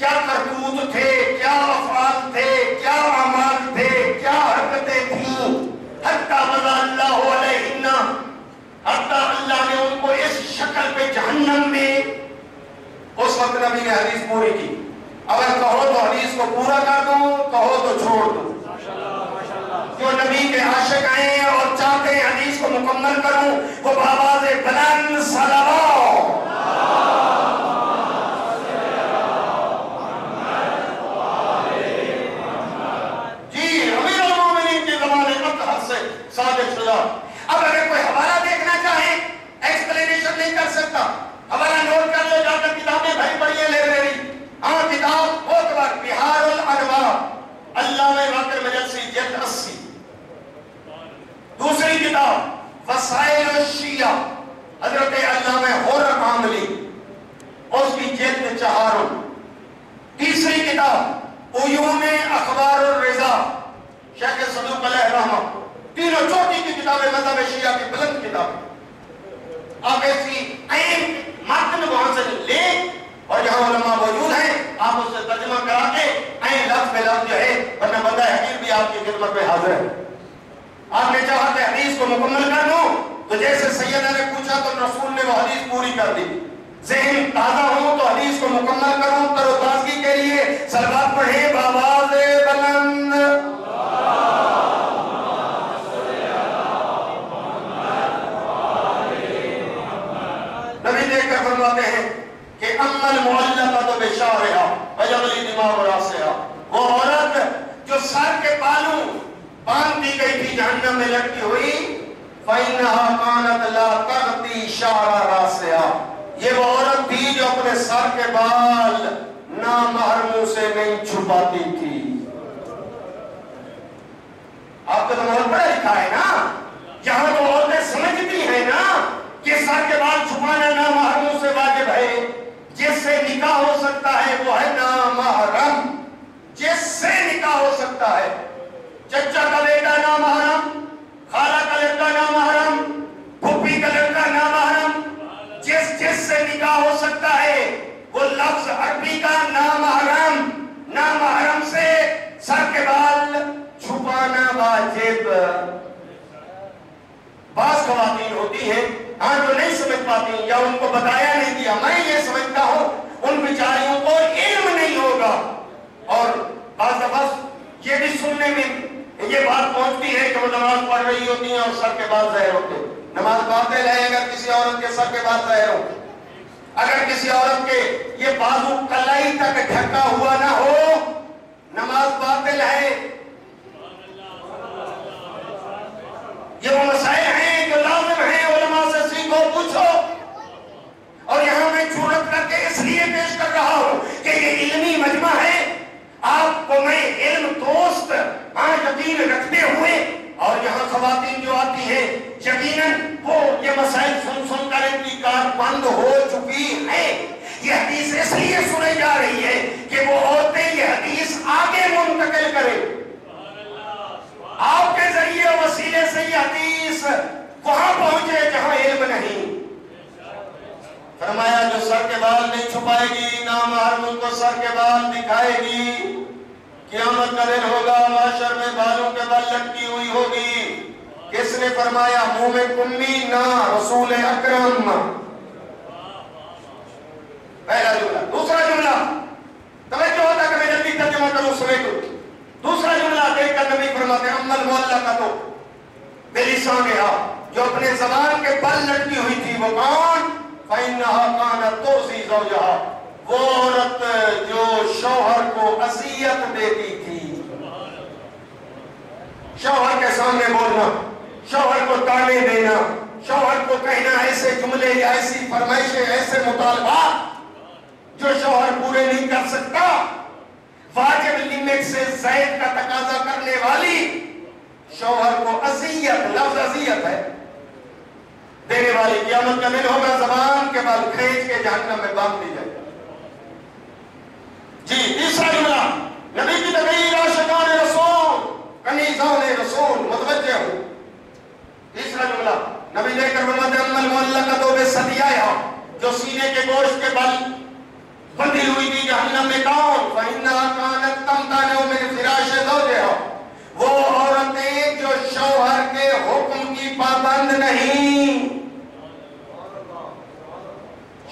क्या करतूत थे, क्या अफआल थे, क्या अमाल थे, क्या हरकतें थी। हत्ता वज़ा अल्लाह अलैहिन्ना। हत्ता अल्लाह ने उनको इस शक्ल पे जहन्नम में उस वक्त नबी ने हदीस पूरी की। अगर कहो तो हदीस को पूरा कर दो, कहो तो छोड़ दो। जो नबी के आशिक आए और चाहते हैं हदीस को मुकम्मल करूँ, वो बाबाज जी, अमीर के हद से साबित शुदा अब अगर कोई हवाला देखना चाहे एक्सप्लेनेशन नहीं कर सकता। हवाला नोट कर लो, जाकर किताबें भाई पढ़िए लाइब्रेरी हाँ किताब बहुत बार बिहारुल अनवा अल्लाह वाकर मजलसी, जल्द अस्सी। दूसरी किताब, वसाइल शिया। हज़रत अल्लामा हुर्र आमली उसकी जल्द चहारुल तीसरी किताब उयून अखबार रिजा। शेख सदूक रहमा तीनों छोटी की किताबें मज़हब शिया की बुलंद किताब। आप ऐसी अहम मतन वहाँ से ले, और जहाँ उलमा मौजूद हैं, आप उससे तर्जमा करा के अहम लफ्ज में जो है, वरना बंदा हकीर भी आपकी खिदमत में हाजिर है। आपने चाहा कि हदीस को मुकम्मल कर दूँ तो जैसे सैयदा ने पूछा तो रसूल ने वो हदीस पूरी कर दी। जहन ताज़ा हो तो हदीस को मुकम्मल करूँ, तरोताजगी के लिए सलवात पढ़े बाबाज बुलंद। नबी देखकर फरमाते हैं कि अम्मल मुअल्लका तो बेशारहा वजबली दिमाग रासिहा वो औरत जो सर के बालों बाँध दी गई थी, जहन्नम में लटकी हुई। ये वो औरत थी जो अपने सर के बाल ना महरमों से नहीं छुपाती थी। आपका तो बहुत बड़ा लिखा है ना? जहाँ तो औरतें समझती है ना कि सर के बाल छुपाना ना महरमों से वाजिब है। जिससे निकाह हो सकता है वो है ना महरम जिससे निकाह हो सकता है चचा का बेटा ना महरम खाला का लड़का ना महरम फूफी का लड़का ना महरम जिस जिससे निकाह हो सकता है, वो लफ्ज अरबी का ना महरम ना महरम से सर के बाल छुपाना वाजिब। बास खवातीन होती है हाँ जो नहीं समझ पाती या उनको बताया नहीं दिया, मैं ये समझता हूँ, उन बिचारियों को इल्म नहीं होगा। और बास बस ये भी सुनने में ये बात पहुँचती है कि वो नमाज़ पढ़ रही होती है और सर के बाद जहर होते हैं। नमाज़ बातें रहे अगर किसी औरत के सर के बाद जहर हो। अगर किसी औरत के ये बाजू कलाई तक ढका हुआ ना हो, नमाज़ बातिल है ये वो मसाइल हैं जो लाजिम हैं, उलमा से सीखो, पूछो। और यहाँ मैं ज़रूरत करके इसलिए पेश कर रहा हूँ कि ये इल्मी मजमा है आपको मैं इल्म दोस्त यकीन रखते हुए और यहाँ खवातीन जो आती है, यकीनन वो ये मसाइल सुन सुनकर इनकी कार बंद हो चुकी है। ये हदीस इसलिए सुनी जा रही है कि वो औरतें ये हदीस आगे मुंतकिल करें। आपके ज़रिए वसीले से ये हदीस वहाँ पहुँचे जहाँ इल्म नहीं। फरमाया, जो सर के बाल नहीं छुपाएगी, ना महरम को सर के बाल दिखाएगी। कियामत का दिन होगा, माशर में बालों के बाल लटकी हुई होगी। किसने फरमाया, मुँह में कुम्मी ना, रसूल अकरम। पहला जुमला। दूसरा जुमला। तवज्जो होता कि मैं जल्दी तर्जुमा करूँ सुने को। दूसरा जुमला देखकर नबी फरमाते अम्मल मुअल्ला का तो बेलिसान है जो अपने जबान के बल लटकी हुई थी, वो कौन? कानत वो औरत जो शौहर को अजियत देती थी शौहर के सामने बोलना शौहर को ताने देना शौहर को कहना ऐसे जुमले या ऐसी फरमाइशें ऐसे मुतालबा जो शौहर पूरे नहीं कर सकता वाजिब लिमिट से जैद का तकाजा करने वाली शौहर को अजियत लफ्ज अजियत है देने वाली कियामत का दिन होगा, जबान के बाल खींच के जहन्नम में बाँध दी जाए जी, तीसरा जुमला, नबी की तकरीर आशिकान रसूल, कनीजान रसूल मुतवज्जे हो। तीसरा जुमला, नबी लेकर फरमाते अम्मल मुअल्लकतो बिसदिया जो सीने के गोश्त के बल बंधी हुई थी जहन्नम में कौन? फइन्ना कानत तमतानु मिन फिराश ज़ौजिहा वो औरतें जो शौहर के हुक्म की पाबंद नहीं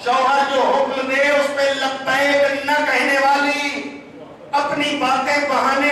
शौहर जो हुक्म दे उस पर लब्बैक न कहने वाली अपनी बातें बहाने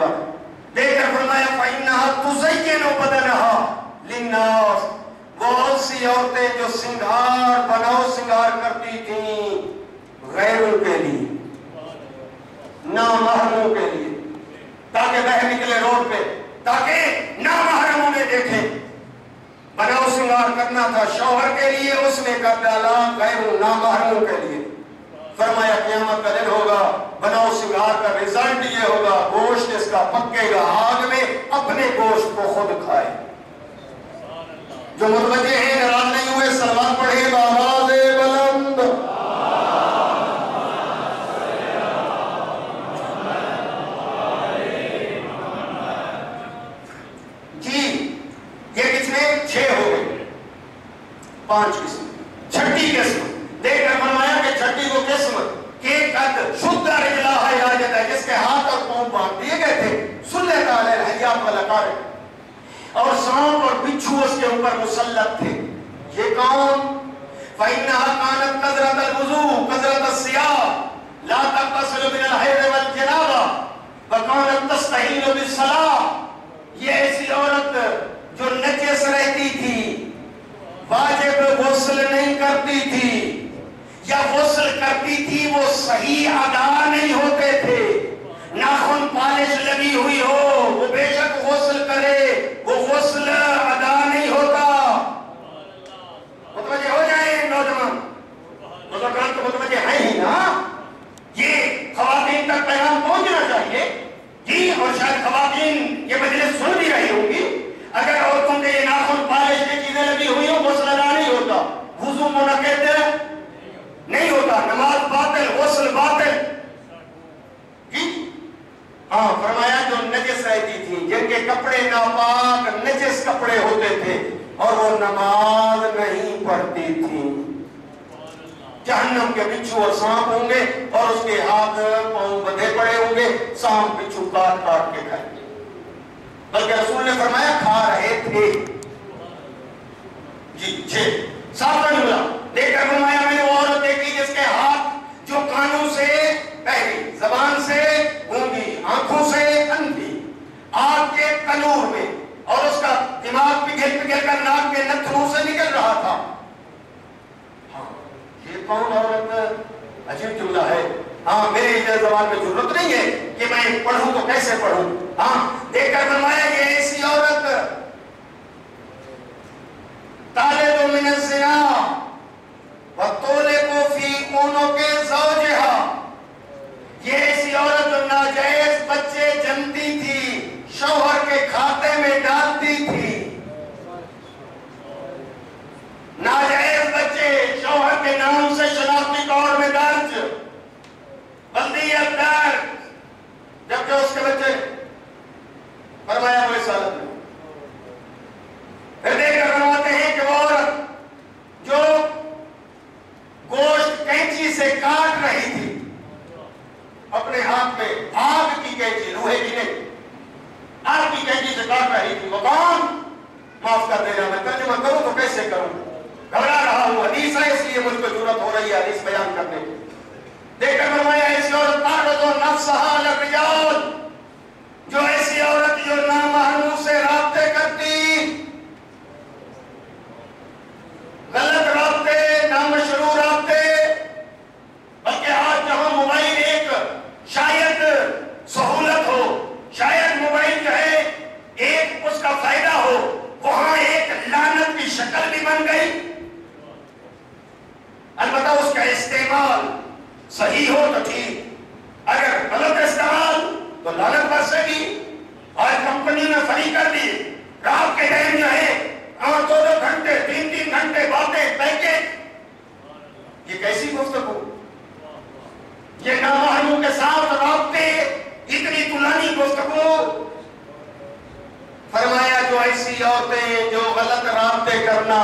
जाऊँगा देखकर फरमाया फइन्ना तुज़य्यिनु बदनहा। लिन्नास वो ऐसी औरतें जो सिंगार, बनाओ सिंगार करती थी, गैरों के लिए, नामहरमों के लिए, ताकि वह निकले रोड पे, ताकि नामहरम उन्हें देखे। बनाओ सिंगार करना था, शौहर के लिए उसने कर डाला गैर, नामहरमों के लिए। फरमाया, क्यामत का दिन होगा, बनाओ सिंगार का रिज़ल्ट ये होगा, गोश्त इसका पकेगा, आग में अपने गोश्त को खुद खाए। जो मुतवजे हैं नाराज़ नहीं हुए सलमान पढ़े आवाज़ बुलंद। जी, ये कितने? छह हो गए। पाँच किस्म। छठी किस्म। देखकर फरमाया कि छठी को किस्म के कद शुद्ध रिजला है इजाज़त है जिसके हाथ और पाँव बाँध दिए गए थे। सुल्ले ताले हयात वाला कार्य। और सांप और बिच्छू उसके ऊपर मुसल्लत थे। ये कौन फइन्नहा कानत कजरत अलवुजू कजरत अस्सियाम ला तगतसिलु मिन अलहैद वल जनाबा, व कानत ये ऐसी औरत जो नजस रहती थी, वाजिब गुस्ल नहीं करती थी। या गुस्ल करती थी, वो सही अदा नहीं होते थे। नाखून पालिश लगी हुई हो, वो बेशक गुस्ल करे, वो गुस्ल अदा नहीं होता। मुतवजे हो जाए नौजवान। मुतवजह तो मुतवजे है ही ना। ये खवातीन तक पैगाम पहुँचना चाहिए। जी, और शायद खवातीन ये मजलिस सुन भी रही होंगी। अगर औरतों के नाखून पालिश की चीज़ें लगी हुई हो गुस्ल अदा नहीं होता। वुजू नहीं होता। नमाज़ बातल, गसल बातल। हाँ फरमाया जो नजस रहती थी, जिनके कपड़े नापाक, नजस कपड़े होते थे, और वो नमाज़ नहीं पढ़ती थी। जहन्नम के बिच्छू और सांप होंगे, और उसके हाथ, पाँव बंधे पड़े होंगे, सांप बिच्छू काट काट के खाएँगे। बल्कि रसूल ने फरमाया, खा रहे थे। जी छह सावधान मिला देखकर फरमाया मैंने वो औरत देखी जिसके हाथ जो कानों से पहली जबान से गूँगी आँखों से अंधी आग के तनूर में और उसका दिमाग पिघल पिघल कर नाक के नथनों से निकल रहा था। हाँ, ये कौन औरत? अजीब जुमला है। हाँ मेरे इधर जबान में ज़रूरत नहीं है कि मैं पढ़ूं तो कैसे पढ़ूं? हाँ देखकर फरमाया ये ऐसी औरत ताले दो मिनट से व तोले को फ़ी ऊनों के जौजहा ये ऐसी औरत जो नाजायज बच्चे जमती थी, शौहर के खाते में डालती थी। नाजायज बच्चे शौहर के नाम से शनाख्ती कौर में दर्ज। बंदी अब्दार जबकि उसके बच्चे फरमाया वो इस में। देखकर जो गोश्त कैंची से काट रही थी, अपने हाथ में आग की कैंची आग की कैंची से काट रही थी। माफ़ कर देना, मैं करूँ तो कैसे करूँ? घबरा रहा हूँ इसलिए मुझको हो रही है बयान करने की। देखकर ऐसी औरत जो नामहरमू से राब्ते करती गलत राब्ते नामशरू राब्ते बल्कि आज जहाँ मोबाइल एक शायद सहूलत हो, शायद मोबाइल जो है एक उसका फ़ायदा हो, वहाँ एक लानत की शक्ल भी बन गई। अलबत्ता उसका इस्तेमाल सही हो तो ठीक, अगर गलत इस्तेमाल तो लानत बरसेगी और कंपनी ने फ्री कर दी, रात के टाइम जो है और दो दो घंटे, तीन तीन घंटे बातें, पैकेज। ये कैसी गुफ्तगू? ये नामालूम के साथ राबते, इतनी तुलानी गुफ्तगू। फरमाया, जो ऐसी औरतें जो गलत राबते करना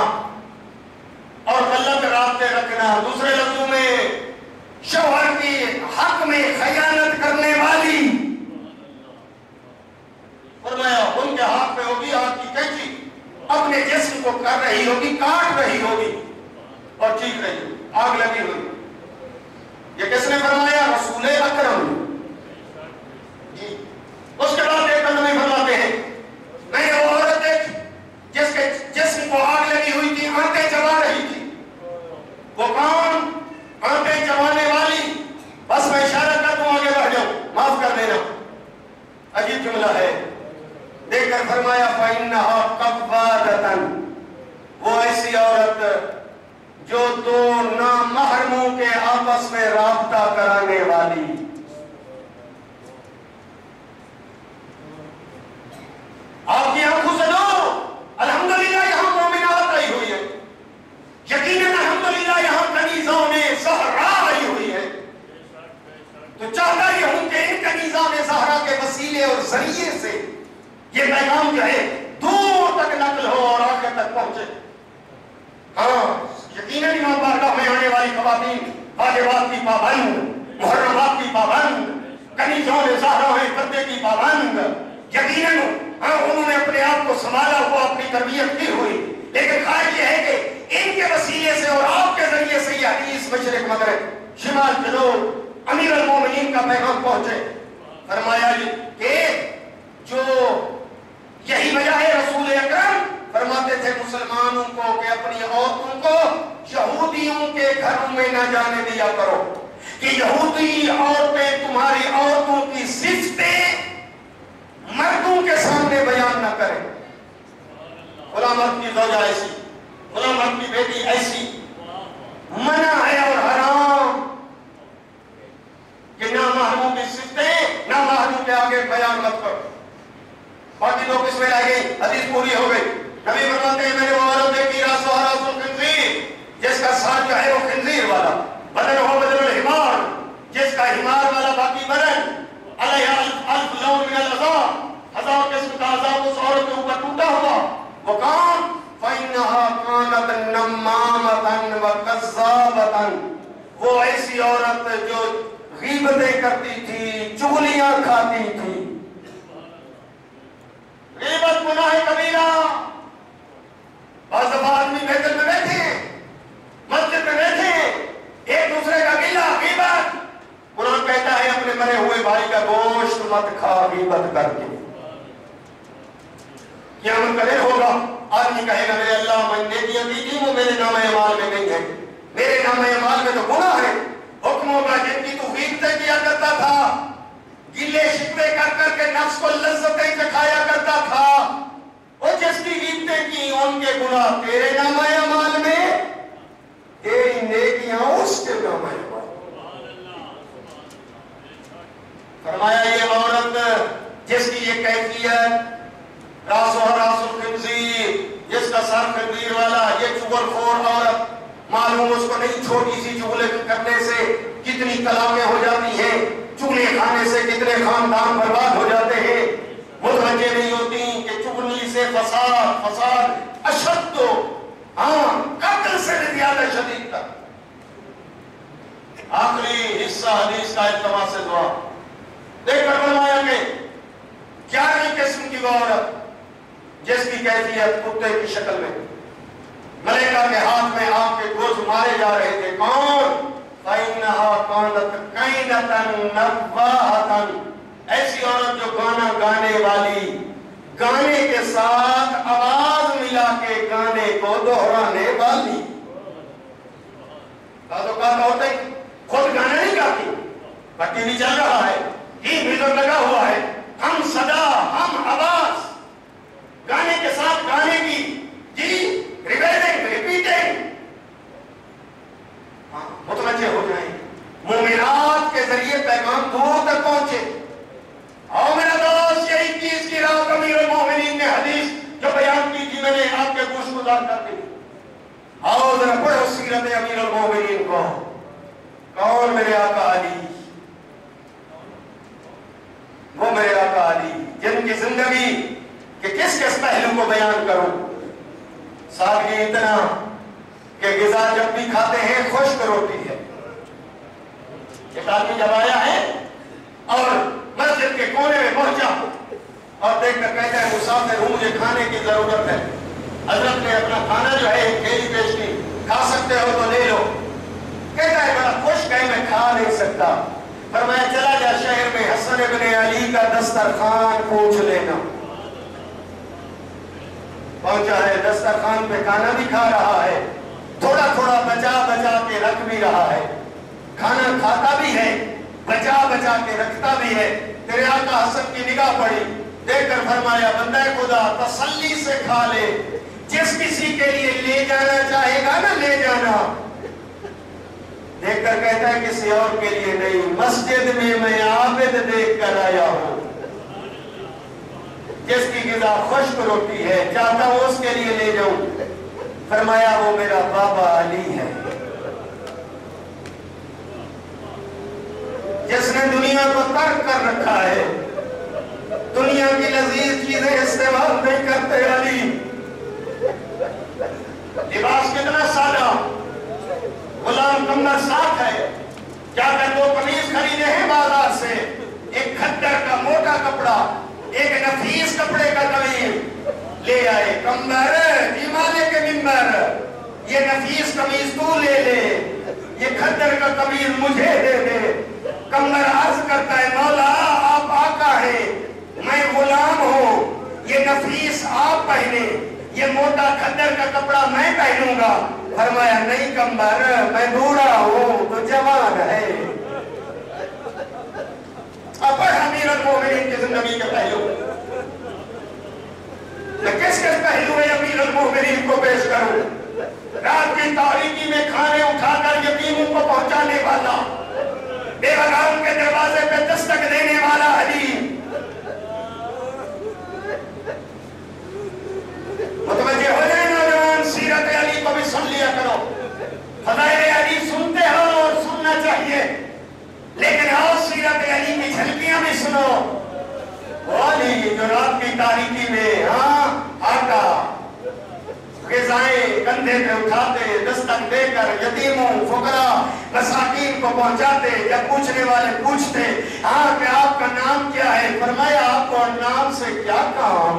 और गलत राबते रखना। दूसरे लफ्जों में, शौहर की हक में खयानत करने वाली। फरमाया, उनके हाथ में होगी हाथ की कैची। अपने जिस्म को कर रही होगी, काट रही होगी और चीख रही होगी। आग लगी हुई। ये किसने भाई का गोश्त मत खा गीबत करके। क्या करे होगा आदमी कहेगा, मेरे अल्लाह मैंने दिया दी वो मेरे नाम अमाल में नहीं है। मेरे नाम अमाल में तो गुनाह है। हुक्मों का जिनकी तू गीबतें किया करता था, गिले शिकवे कर करके नफ्स को लज्जतें चखाया करता था वो जिसकी गीबतें की, उनके गुनाह तेरे नाम अमाल में, तेरी नेकियाँ उसके नाम अमाल फरमाया, ये औरत जिसकी ये कैफियत जिसका सर खंजीर वाला, ये औरत, मालूम उसको नहीं छोटी सी चुगले करने से कितनी कलामें हो जाती हैं, चुगले खाने से कितने खानदान बर्बाद हो जाते हैं। नहीं होती कि चुगली से फसाद फसाद अशद हाँ कत्ल से ज़्यादा शदीद तक आखिरी हिस्सा, हदीस का इल्तमा से दुआ। देखकर फरमाया कि क्या नहीं किस्म की वो औरत, जिसकी कैफियत कुत्ते की शक्ल में। मलेका के हाथ में आपके गोश मारे जा रहे थे। कौन? ऐसी औरत जो गाना गाने वाली, गाने के साथ आवाज़ मिला के गाने को दोहराने वाली। तो होता ही। खुद गाना नहीं गाती। पर टीवी चल रहा है। ही म्यूज़िक लगा हुआ है। हम सदा, हम आवाज़। गाने के साथ गाने की, जी रिवेलिंग रिपीटिंग मुतवजे हो जाए। मुमिनात के ज़रिए पैगाम दूर तक पहुँचे। आओ मेरा दोस्त ये इक्कीस की रात अमीर मोमिनीन ने हदीस जो बयान की थी मैंने आपके गोश गुजार कर दी। जरा पढ़ो सीरत अमीर मोमिनीन को। कौन मेरे आका अली? वो मेरे आका अली जिनकी ज़िंदगी, के किस किस पहलू को बयान करूँ? सादगी इतना कि गिजा जब भी खाते हैं, खुश्क रोटी है। एक आदमी जब आया है, और मस्जिद के कोने में पहुँचा और देखकर कहता है, मुसाफिर हूँ, मुझे खाने की ज़रूरत है। हज़रत ने अपना खाना जो है खेली पेश की, खा सकते हो तो ले लो। कहता है, बड़ा खुश है, मैं खा नहीं सकता। पर मैं चला में हसन इब्ने अली का दस्तरखान पूछ लेना। पहुँचा है, दस्तरखान पे खाना भी खा रहा है। थोड़ा थोड़ा बचा बचा के रख भी रहा है। खाना खाता भी है बचा बचा के रखता भी है। तेरे आका हसन की निगाह पड़ी। देखकर फरमाया, बंदा खुदा, तसल्ली से खा ले। जिस किसी के लिए ले जाना चाहेगा ना ले जाना। देखकर कहता है किसी और के लिए नहीं, मस्जिद में मैं आबिद देख कर आया हूँ। जिसकी गिजा खुश्क रोटी है, चाहता हूँ उसके लिए ले जाऊँ। फरमाया, वो मेरा बाबा अली है। जिसने दुनिया को तर्क कर रखा है, दुनिया की लजीज चीज़ें इस्तेमाल नहीं करते अली। लिबास कितना सादा। गुलाम कमर साफ़ है। जाकर दो कमीज खरीदे हैं बाज़ार से? एक खद्दर का मोटा कपड़ा, एक नफीस कपड़े का कमीज। ले आए कमर हिमालय के मिंबर। ये नफीस कमीज तू ले ले। ये खद्दर का कमीज मुझे दे दे। कमर अर्ज़ करता है, मौला, आप आका है। मैं गुलाम हूँ। ये नफीस आप पहने। ये मोटा खद्दर का कपड़ा मैं पहनूँगा। फरमाया, नहीं कमर मैं बूढ़ा हूँ तो जवान है। अब अमीर मोमिन की ज़िंदगी के पहलू। किस किस पहलू में अमीर मोमिन को पेश करूँ? रात की तारीकी में खाने उठाकर यतीमों को पहुँचाने वाला बेवगाम के दरवाजे पे दस्तक देने वाला अली। मुतवजे हो जाए, नौजवान, सीरत अली। सुन लिया करो। अली सुनते हो और सुनना चाहिए। लेकिन आओ, सीरत अली की झलकियाँ भी सुनो। वो अली जो रात की तारीकी में हाँ आका। कंधे पे उठाते, दस्तक देकर यतीमों, फुकरा, मसाकिन को पहुंचाते जब पूछने वाले पूछते हाँ आपका नाम क्या है? फरमाया, आपको नाम से क्या काम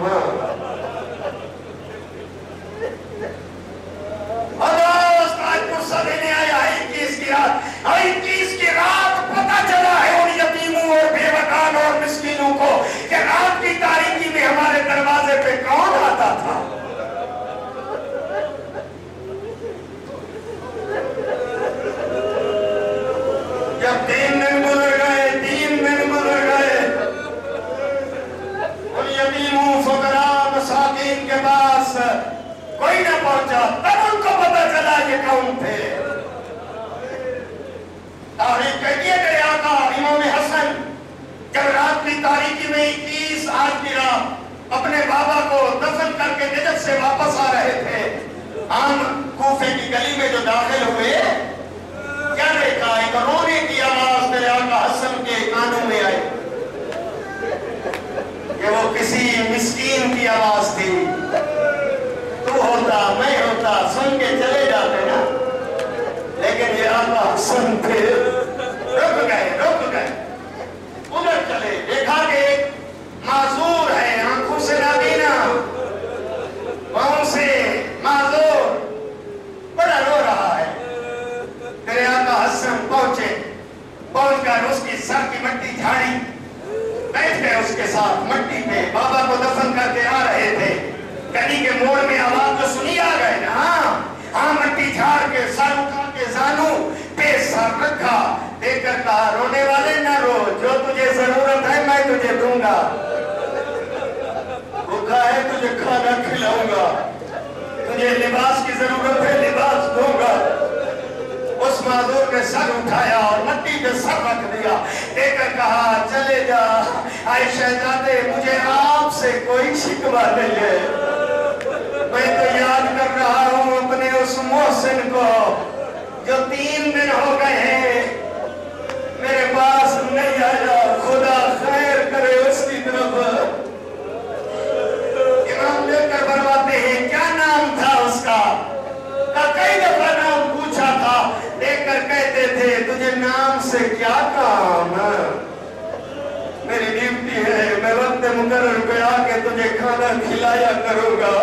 मुकर्र पे आके तुझे खाना खिलाया करूँगा।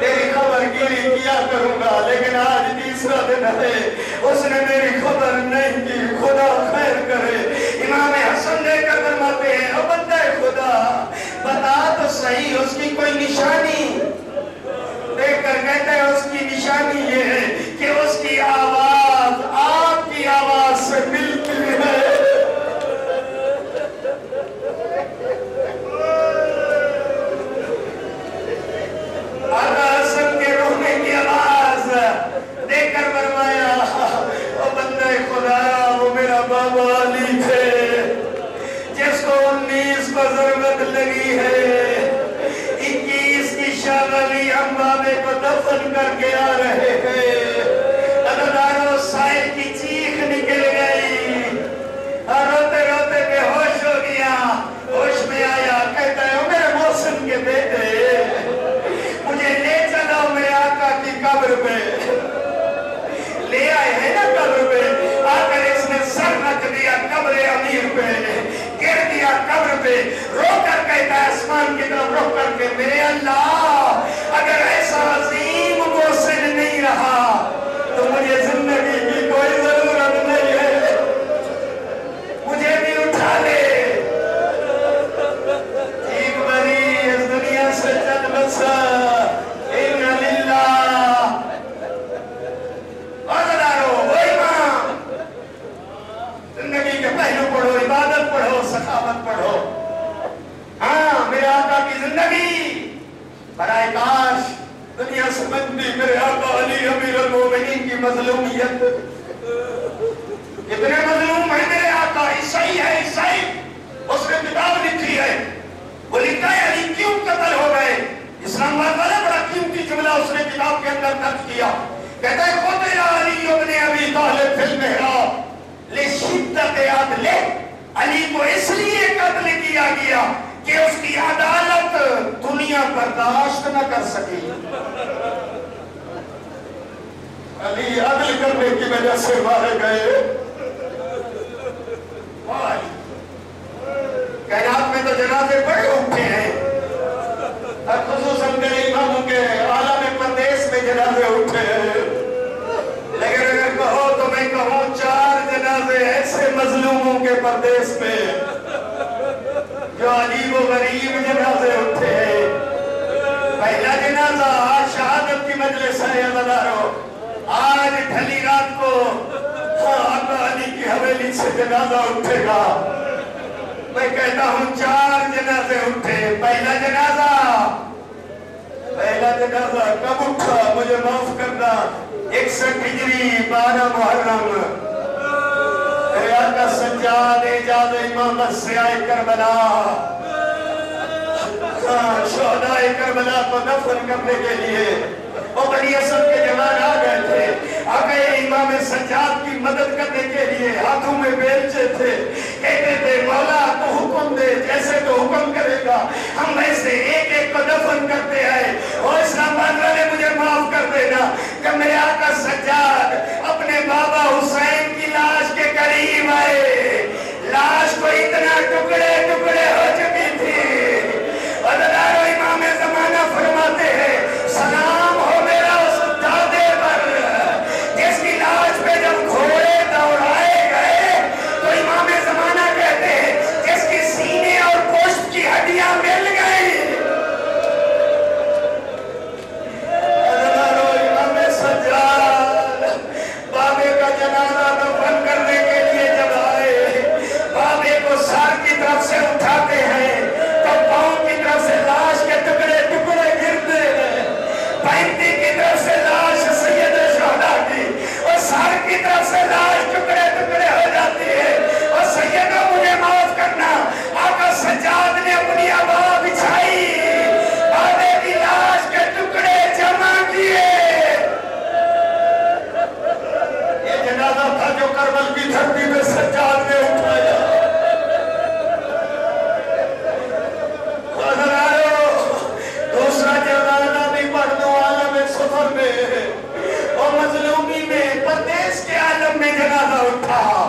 तेरी खबर गिरी किया करूँगा, लेकिन आज तीसरा दिन है। उसने मेरी खबर नहीं की, खुदा खैर करे। इमाम हसन ने लेकर फरमाते हैं अब बंदा खुदा, बता तो सही, उसकी कोई निशानी? देखकर कहते हैं, उसकी निशानी ये है कि उसकी आवाज़, आपकी आवाज़ से मिलती है आका हसन के रोने की आवाज़ देखकर फरमाया ओ बंदे खुदा वो अली थे जिसको उन्नीस को ज़रूरत लगी है, इक्कीस की शादी हम बाबे को दफन करके आ रहे हैं। और रोते रोते बेहोश हो गया। होश में आया, कहता है मुझे ले चलो मेरे कब्र पे। ले आए हैं ना कब्र पे। आकर सर रख दिया कब्र अमीर पे, गिर दिया कब्र पे रो कर कहता है आसमान की तरफ़ रो करके, मेरे अल्लाह, अगर ऐसा अजीम मोहसिन नहीं रहा तो मुझे ज़िंदगी की कोई ज़रूरत नहीं है। मुझे भी उठा ले एक बड़ी इस दुनिया से चल बसा इन्ना लिल्लाह अज़दारो वो इमाम ज़िंदगी के पहलू पढ़ो इबादत पढ़ो सखावत पढ़ो हाँ मेरे आका की ज़िंदगी बराए काश दुनिया से बनती मेरे आका अली अमीर मोमिनीन की मजलूमियत कितने मजलूम है मेरे आका ईसाई है ईसाई उसने किताब लिखी है वो लिखता है अली क्यों कत्ल हो गए इस्लामाबाद वाला बड़ा कीमती जुमला उसने किताब के अंदर दर्ज किया कहता है खुद या अली अपने अभी तालिब फ़िल्म ले शिद्दत अदले अली को इसलिए कत्ल किया गया कि उसकी अदालत दुनिया बर्दाश्त न कर सके। अली, अदल करने की वजह से मारे गए। कैनात में तो जनाजे बड़े उठे हैं। और खुसूसन मेरे इमामों के आलम प्रदेश में जनाजे उठे हैं। लेकिन अगर कहो तो मैं कहूँ, चार जनाजे ऐसे मजलूमों के प्रदेश में जो अजीब गरीब जनाजे उठे पहला जनाजा आज शहादत की मजलिस है आज ढली रात को हाँ, अली की हवेली से जनाजा उठेगा। मैं कहता हूँ चार जनाजे उठे। पहला जनाजा पहला जनाजा कब उठा? मुझे माफ़ करना। इकसठ हिजरी बारह मुहर्रम। मेरे आका सज्जाद एजाद इमाम से आए करबला शोहदाए करबला को दफन करने के लिए असद के जवान आ गए थे। आ गए इमाम सज्जाद की मदद करने के लिए। हाथों में बेलचे थे। कहते थे, मौला तो हुक्म दे, जैसे तो हुक्म करेगा, हम वैसे एक एक को दफन करते आए और इस्लामाबाद वाले मुझे माफ़ कर देना। कि मेरे आका सज्जाद अपने बाबा हुसैन की लाश के करीब आए, लाश को इतना टुकड़े टुकड़े हो चुकी थी। इमाम जमाना फरमाते हैं, सलाम में प्रदेश के आलम में जनाजा उठा।